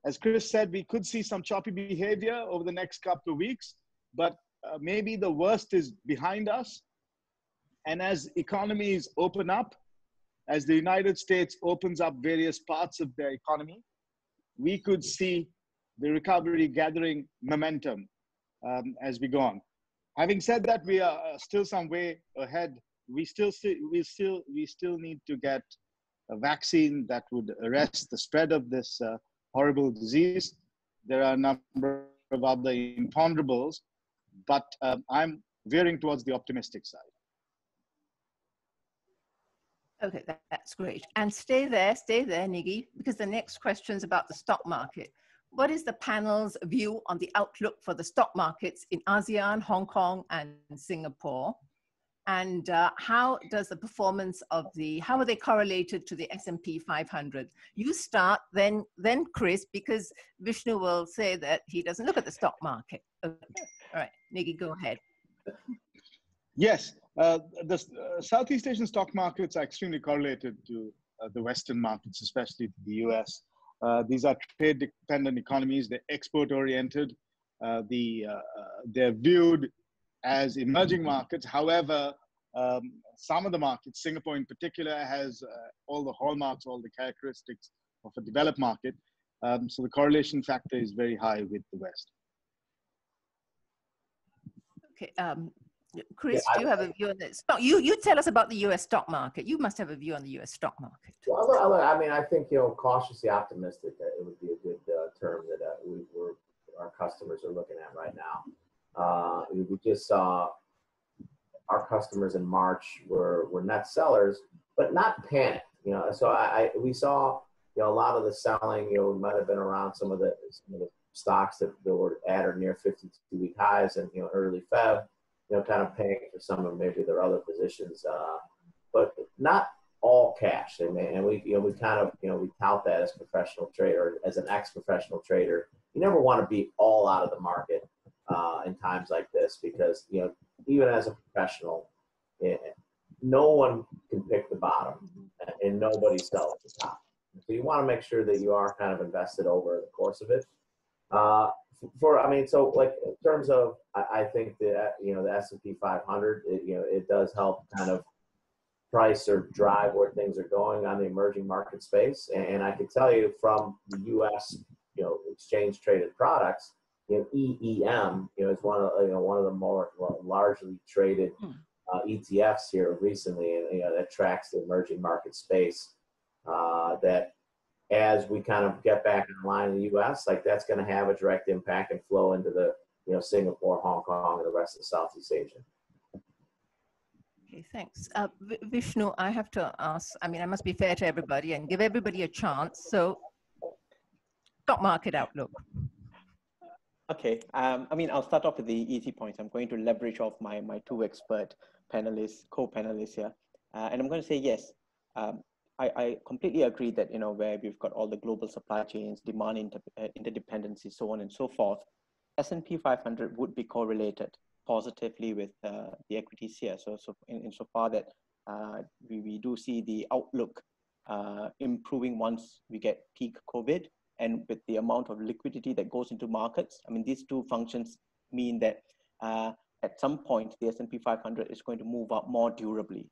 As Chris said, we could see some choppy behavior over the next couple of weeks, but uh, maybe the worst is behind us. And as economies open up, as the United States opens up various parts of their economy, we could see the recovery gathering momentum um, as we go on. Having said that, we are uh, still some way ahead. We still see, we still we still need to get a vaccine that would arrest the spread of this uh, horrible disease. There are a number of other imponderables, but um, I'm veering towards the optimistic side. Okay, that, that's great. And stay there, stay there, Niggy, because the next question is about the stock market what is the panel's view on the outlook for the stock markets in ASEAN, Hong Kong, and Singapore? And uh, how does the performance of the, how are they correlated to the S&P 500? You start, then, then Chris, because Vishnu will say that he doesn't look at the stock market. Okay. All right, Niggy, go ahead. Yes, uh, the uh, Southeast Asian stock markets are extremely correlated to uh, the Western markets, especially the US. Uh, these are trade dependent economies, they're export oriented, uh, the, uh, uh, they're viewed as emerging markets. However, um, some of the markets, Singapore in particular, has all the hallmarks, all the characteristics of a developed market. Um, so the correlation factor is very high with the West. Okay, um, Chris, yeah, do you have a view on this? You you tell us about the U.S. stock market. You must have a view on the U.S. stock market. Well, I mean, I think you know, cautiously optimistic that it would be a good uh, term that uh, we were our customers are looking at right now. Uh, we just saw our customers in March were were net sellers, but not panicked. You know, so I, I we saw you know a lot of the selling. You know, might have been around some of the some of the stocks that, that were at or near 52 week highs and you know early Feb you know, kind of paying for some of maybe their other positions, uh, but not all cash. And, and we, you know, we kind of, you know, we tout that as professional trader, as an ex-professional trader. You never want to be all out of the market uh, in times like this because, you know, even as a professional, it, eh, no one can pick the bottom and nobody sells the top. So you want to make sure that you are kind of invested over the course of it. Uh, for I mean, so like in terms of, I, I think that you know the S and P 500, it, you know, it does help kind of price or drive where things are going on the emerging market space. And, and I can tell you from the U.S. you know exchange traded products, you know EEM, you know, is one of you know one of the more largely traded hmm. uh, ETFs here recently, and you know that tracks the emerging market space. Uh, that as we kind of get back in line in the U.S., like that's going to have a direct impact and flow into the you know Singapore, Hong Kong, and the rest of Southeast Asia. Okay, thanks. Uh, Vishnu, I have to ask, I mean, I must be fair to everybody and give everybody a chance. So, stock market outlook. Okay, um, I mean, I'll start off with the easy points. I'm going to leverage off my, my two expert panelists, co-panelists here. Uh, and I'm going to say, yes, um, I, I completely agree that you know where we've got all the global supply chains, demand inter, uh, interdependency, so on and so forth. S&P 500 would be correlated positively with uh, the equities here. So, so in, in so far that uh, we, we do see the outlook uh, improving once we get peak COVID and with the amount of liquidity that goes into markets. I mean, these two functions mean that uh, at some point the S&P 500 is going to move up more durably.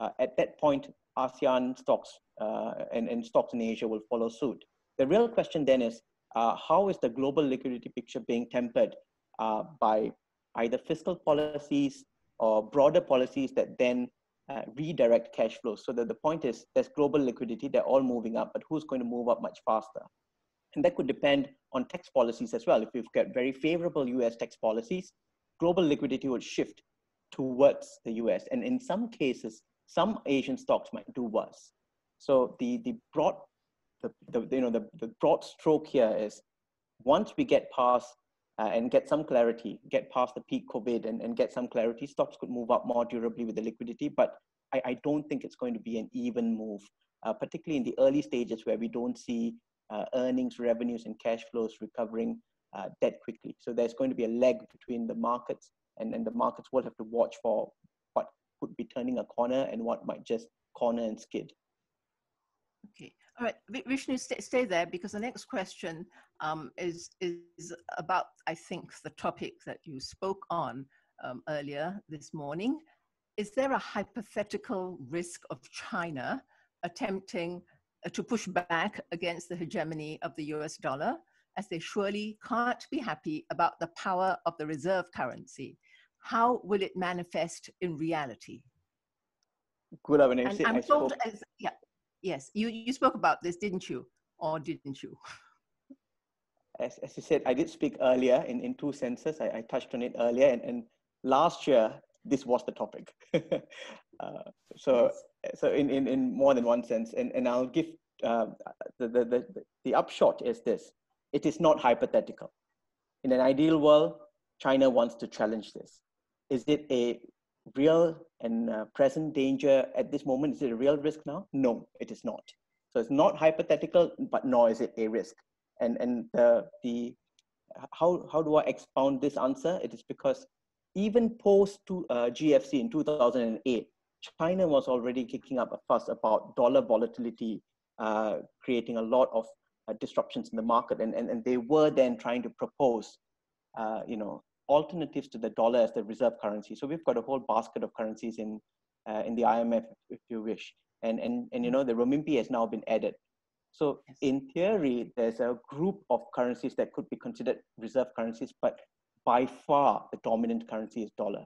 Uh, at that point, ASEAN stocks uh, and, and stocks in Asia will follow suit. The real question then is, uh, how is the global liquidity picture being tempered uh, by either fiscal policies or broader policies that then uh, redirect cash flows? So that the point is, there's global liquidity, they're all moving up, but who's going to move up much faster? And that could depend on tax policies as well. If we've got very favorable US tax policies, global liquidity will shift towards the US. And in some cases, some Asian stocks might do worse. So the, the broad, the, the, you know, the, the broad stroke here is once we get past uh, and get some clarity, get past the peak COVID and, and get some clarity, stocks could move up more durably with the liquidity, but I, I don't think it's going to be an even move, uh, particularly in the early stages where we don't see uh, earnings, revenues, and cash flows recovering uh, that quickly. So there's going to be a lag between the markets, and, and the markets will have to watch for could be turning a corner and what might just corner and skid. Okay, all right, Vishnu, stay, stay there because the next question um, is is about I think the topic that you spoke on um, earlier this morning. Is there a hypothetical risk of China attempting uh, to push back against the hegemony of the US dollar, as they surely can't be happy about the power of the reserve currency? How will it manifest in reality? Good and I'm told as, yeah, yes, you, you spoke about this, didn't you? Or didn't you? As, as you said, I did speak earlier in, in two senses. I, I touched on it earlier. And, and last year, this was the topic. uh, so so in, in, in more than one sense. And, and I'll give uh, the, the, the, the upshot is this. It is not hypothetical. In an ideal world, China wants to challenge this is it a real and uh, present danger at this moment? Is it a real risk now? No, it is not. So it's not hypothetical, but nor is it a risk. And and the the how how do I expound this answer? It is because even post to uh, GFC in 2008, China was already kicking up a fuss about dollar volatility, uh, creating a lot of uh, disruptions in the market, and, and and they were then trying to propose, uh, you know, alternatives to the dollar as the reserve currency. So we've got a whole basket of currencies in uh, in the IMF, if you wish. And, and, and you know, the renminbi has now been added. So in theory, there's a group of currencies that could be considered reserve currencies, but by far the dominant currency is dollar.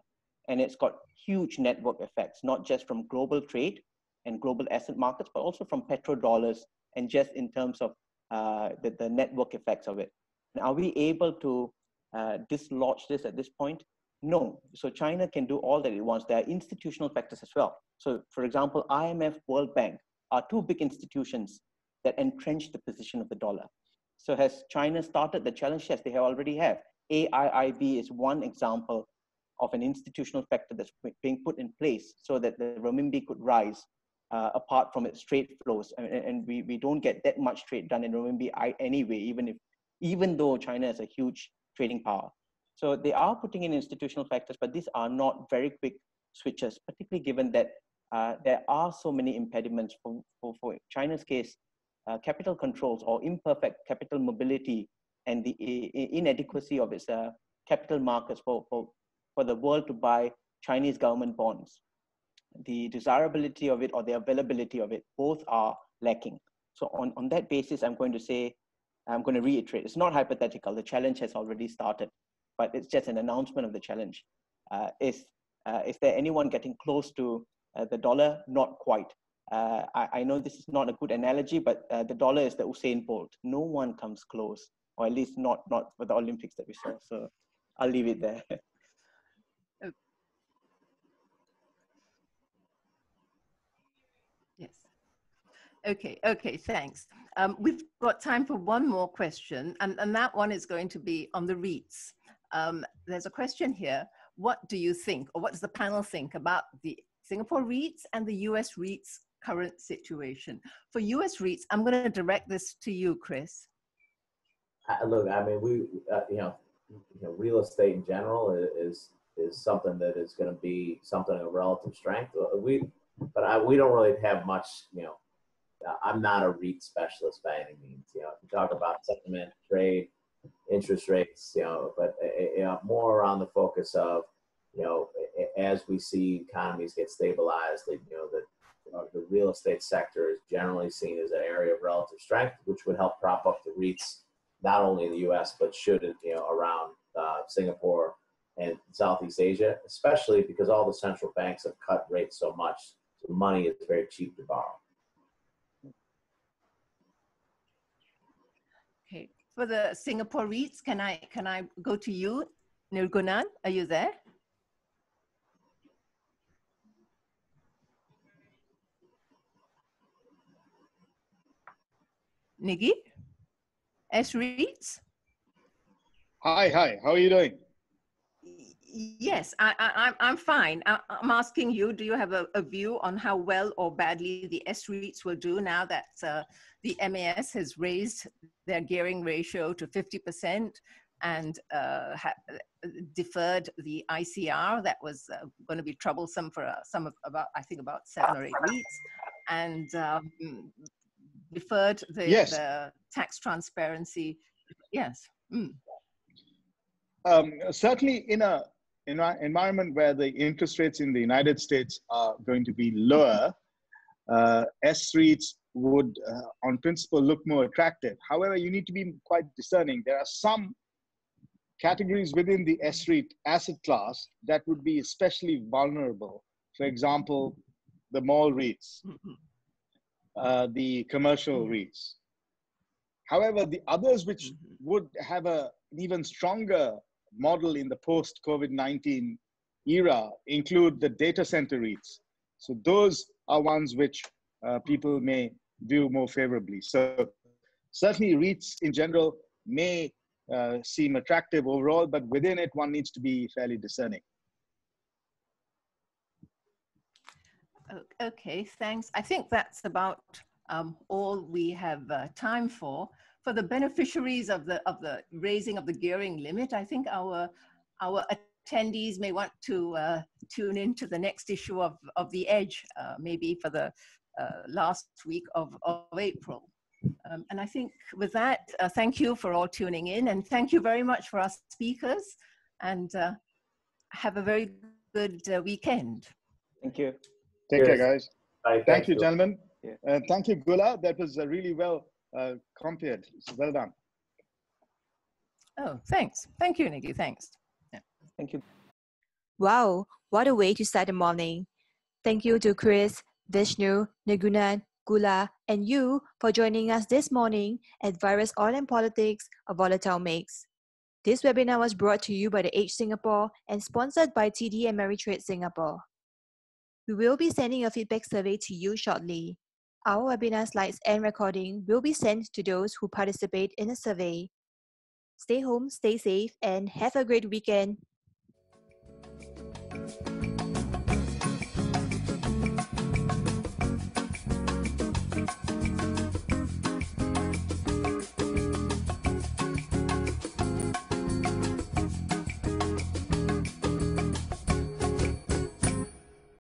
And it's got huge network effects, not just from global trade and global asset markets, but also from petrodollars and just in terms of uh, the, the network effects of it. And are we able to uh, dislodge this at this point? No. So China can do all that it wants. There are institutional factors as well. So, for example, IMF, World Bank are two big institutions that entrench the position of the dollar. So, has China started the challenge? Yes, they have already have. AIIB is one example of an institutional factor that's being put in place so that the renminbi could rise uh, apart from its trade flows. And, and, we, we don't get that much trade done in renminbi anyway, even if even though China is a huge trading power. So they are putting in institutional factors, but these are not very quick switches, particularly given that uh, there are so many impediments for, for, for China's case, uh, capital controls or imperfect capital mobility and the inadequacy of its uh, capital markets for, for, for the world to buy Chinese government bonds. The desirability of it or the availability of it, both are lacking. So on, on that basis, I'm going to say, I'm going to reiterate, it's not hypothetical. The challenge has already started but it's just an announcement of the challenge. Uh, is, uh, is there anyone getting close to uh, the dollar? Not quite. Uh, I, I, know this is not a good analogy, but uh, the dollar is the Usain Bolt. No one comes close, or at least not, not for the Olympics that we saw. So I'll leave it there. Yes. Okay, okay, thanks. Um, we've got time for one more question, and, and that one is going to be on the REITs. Um, there's a question here. What do you think, or what does the panel think about the Singapore REITs and the US REITs current situation? For US REITs, I'm going to direct this to you, Chris. Uh, look, I mean, we, uh, you know, you know, real estate in general is is something that is going to be something of relative strength. Uh, we, but I, we don't really have much, you know. Uh, I'm not a REIT specialist by any means. You know, you talk about sentiment, trade, interest rates, you know, but uh, uh, you know, more around the focus of, you know, as we see economies get stabilized, you know, the, you know, the real estate sector is generally seen as an area of relative strength, which would help prop up the REITs, not only in the U.S., but should, you know, around uh, Singapore and Southeast Asia, especially because all the central banks have cut rates so much. So money is very cheap to borrow. For the Singapore REITs, can I, can I go to you? Nirgunan, are you there? Niggy? S REITs? Hi, hi, how are you doing? Yes, I, I, I'm fine. I, am asking you, do you have a, a, view on how well or badly the S REITs will do now that uh, the MAS has raised their gearing ratio to 50% and uh, deferred the ICR that was uh, going to be troublesome for uh, some of about, I think about seven or eight weeks and um, deferred the, yes. the, tax transparency. Yes. Mm. Um, certainly in a in an environment where the interest rates in the United States are going to be lower, uh, S REITs would, uh, on principle, look more attractive. However, you need to be quite discerning. There are some categories within the S REIT asset class that would be especially vulnerable. For example, the mall REITs, uh, the commercial REITs. However, the others which would have a, an even stronger model in the post COVID 19 era include the data center REITs. So, those are ones which uh, people may view more favorably. So, certainly, REITs in general may uh, seem attractive overall, but within it, one needs to be fairly discerning. Okay, thanks. I think that's about um, all we have uh, time for for the beneficiaries of the of the raising of the gearing limit, I think our our attendees may want to uh, tune into the next issue of of the Edge, uh, maybe for the uh, last week of of April. Um, and I think with that, uh, thank you for all tuning in, and thank you very much for our speakers, and uh, have a very good uh, weekend. Thank you. Take Cheers. care, guys. Bye. Thank Thanks, you, Goola. gentlemen. Yeah. Uh, thank you, Goola. That was uh, really well uh, compered. So well done. Oh, thanks. Thank you, Nikki. Thanks. Thank you. Wow, what a way to start the morning. Thank you to Chris, Vishnu, Nirgunan, Goola, and you for joining us this morning at Virus Oil and Politics, a Volatile Mix. This webinar was brought to you by the Edge Singapore and sponsored by TD and Ameritrade Singapore. We will be sending a feedback survey to you shortly. Our webinar slides and recording will be sent to those who participate in the survey. Stay home, stay safe, and have a great weekend.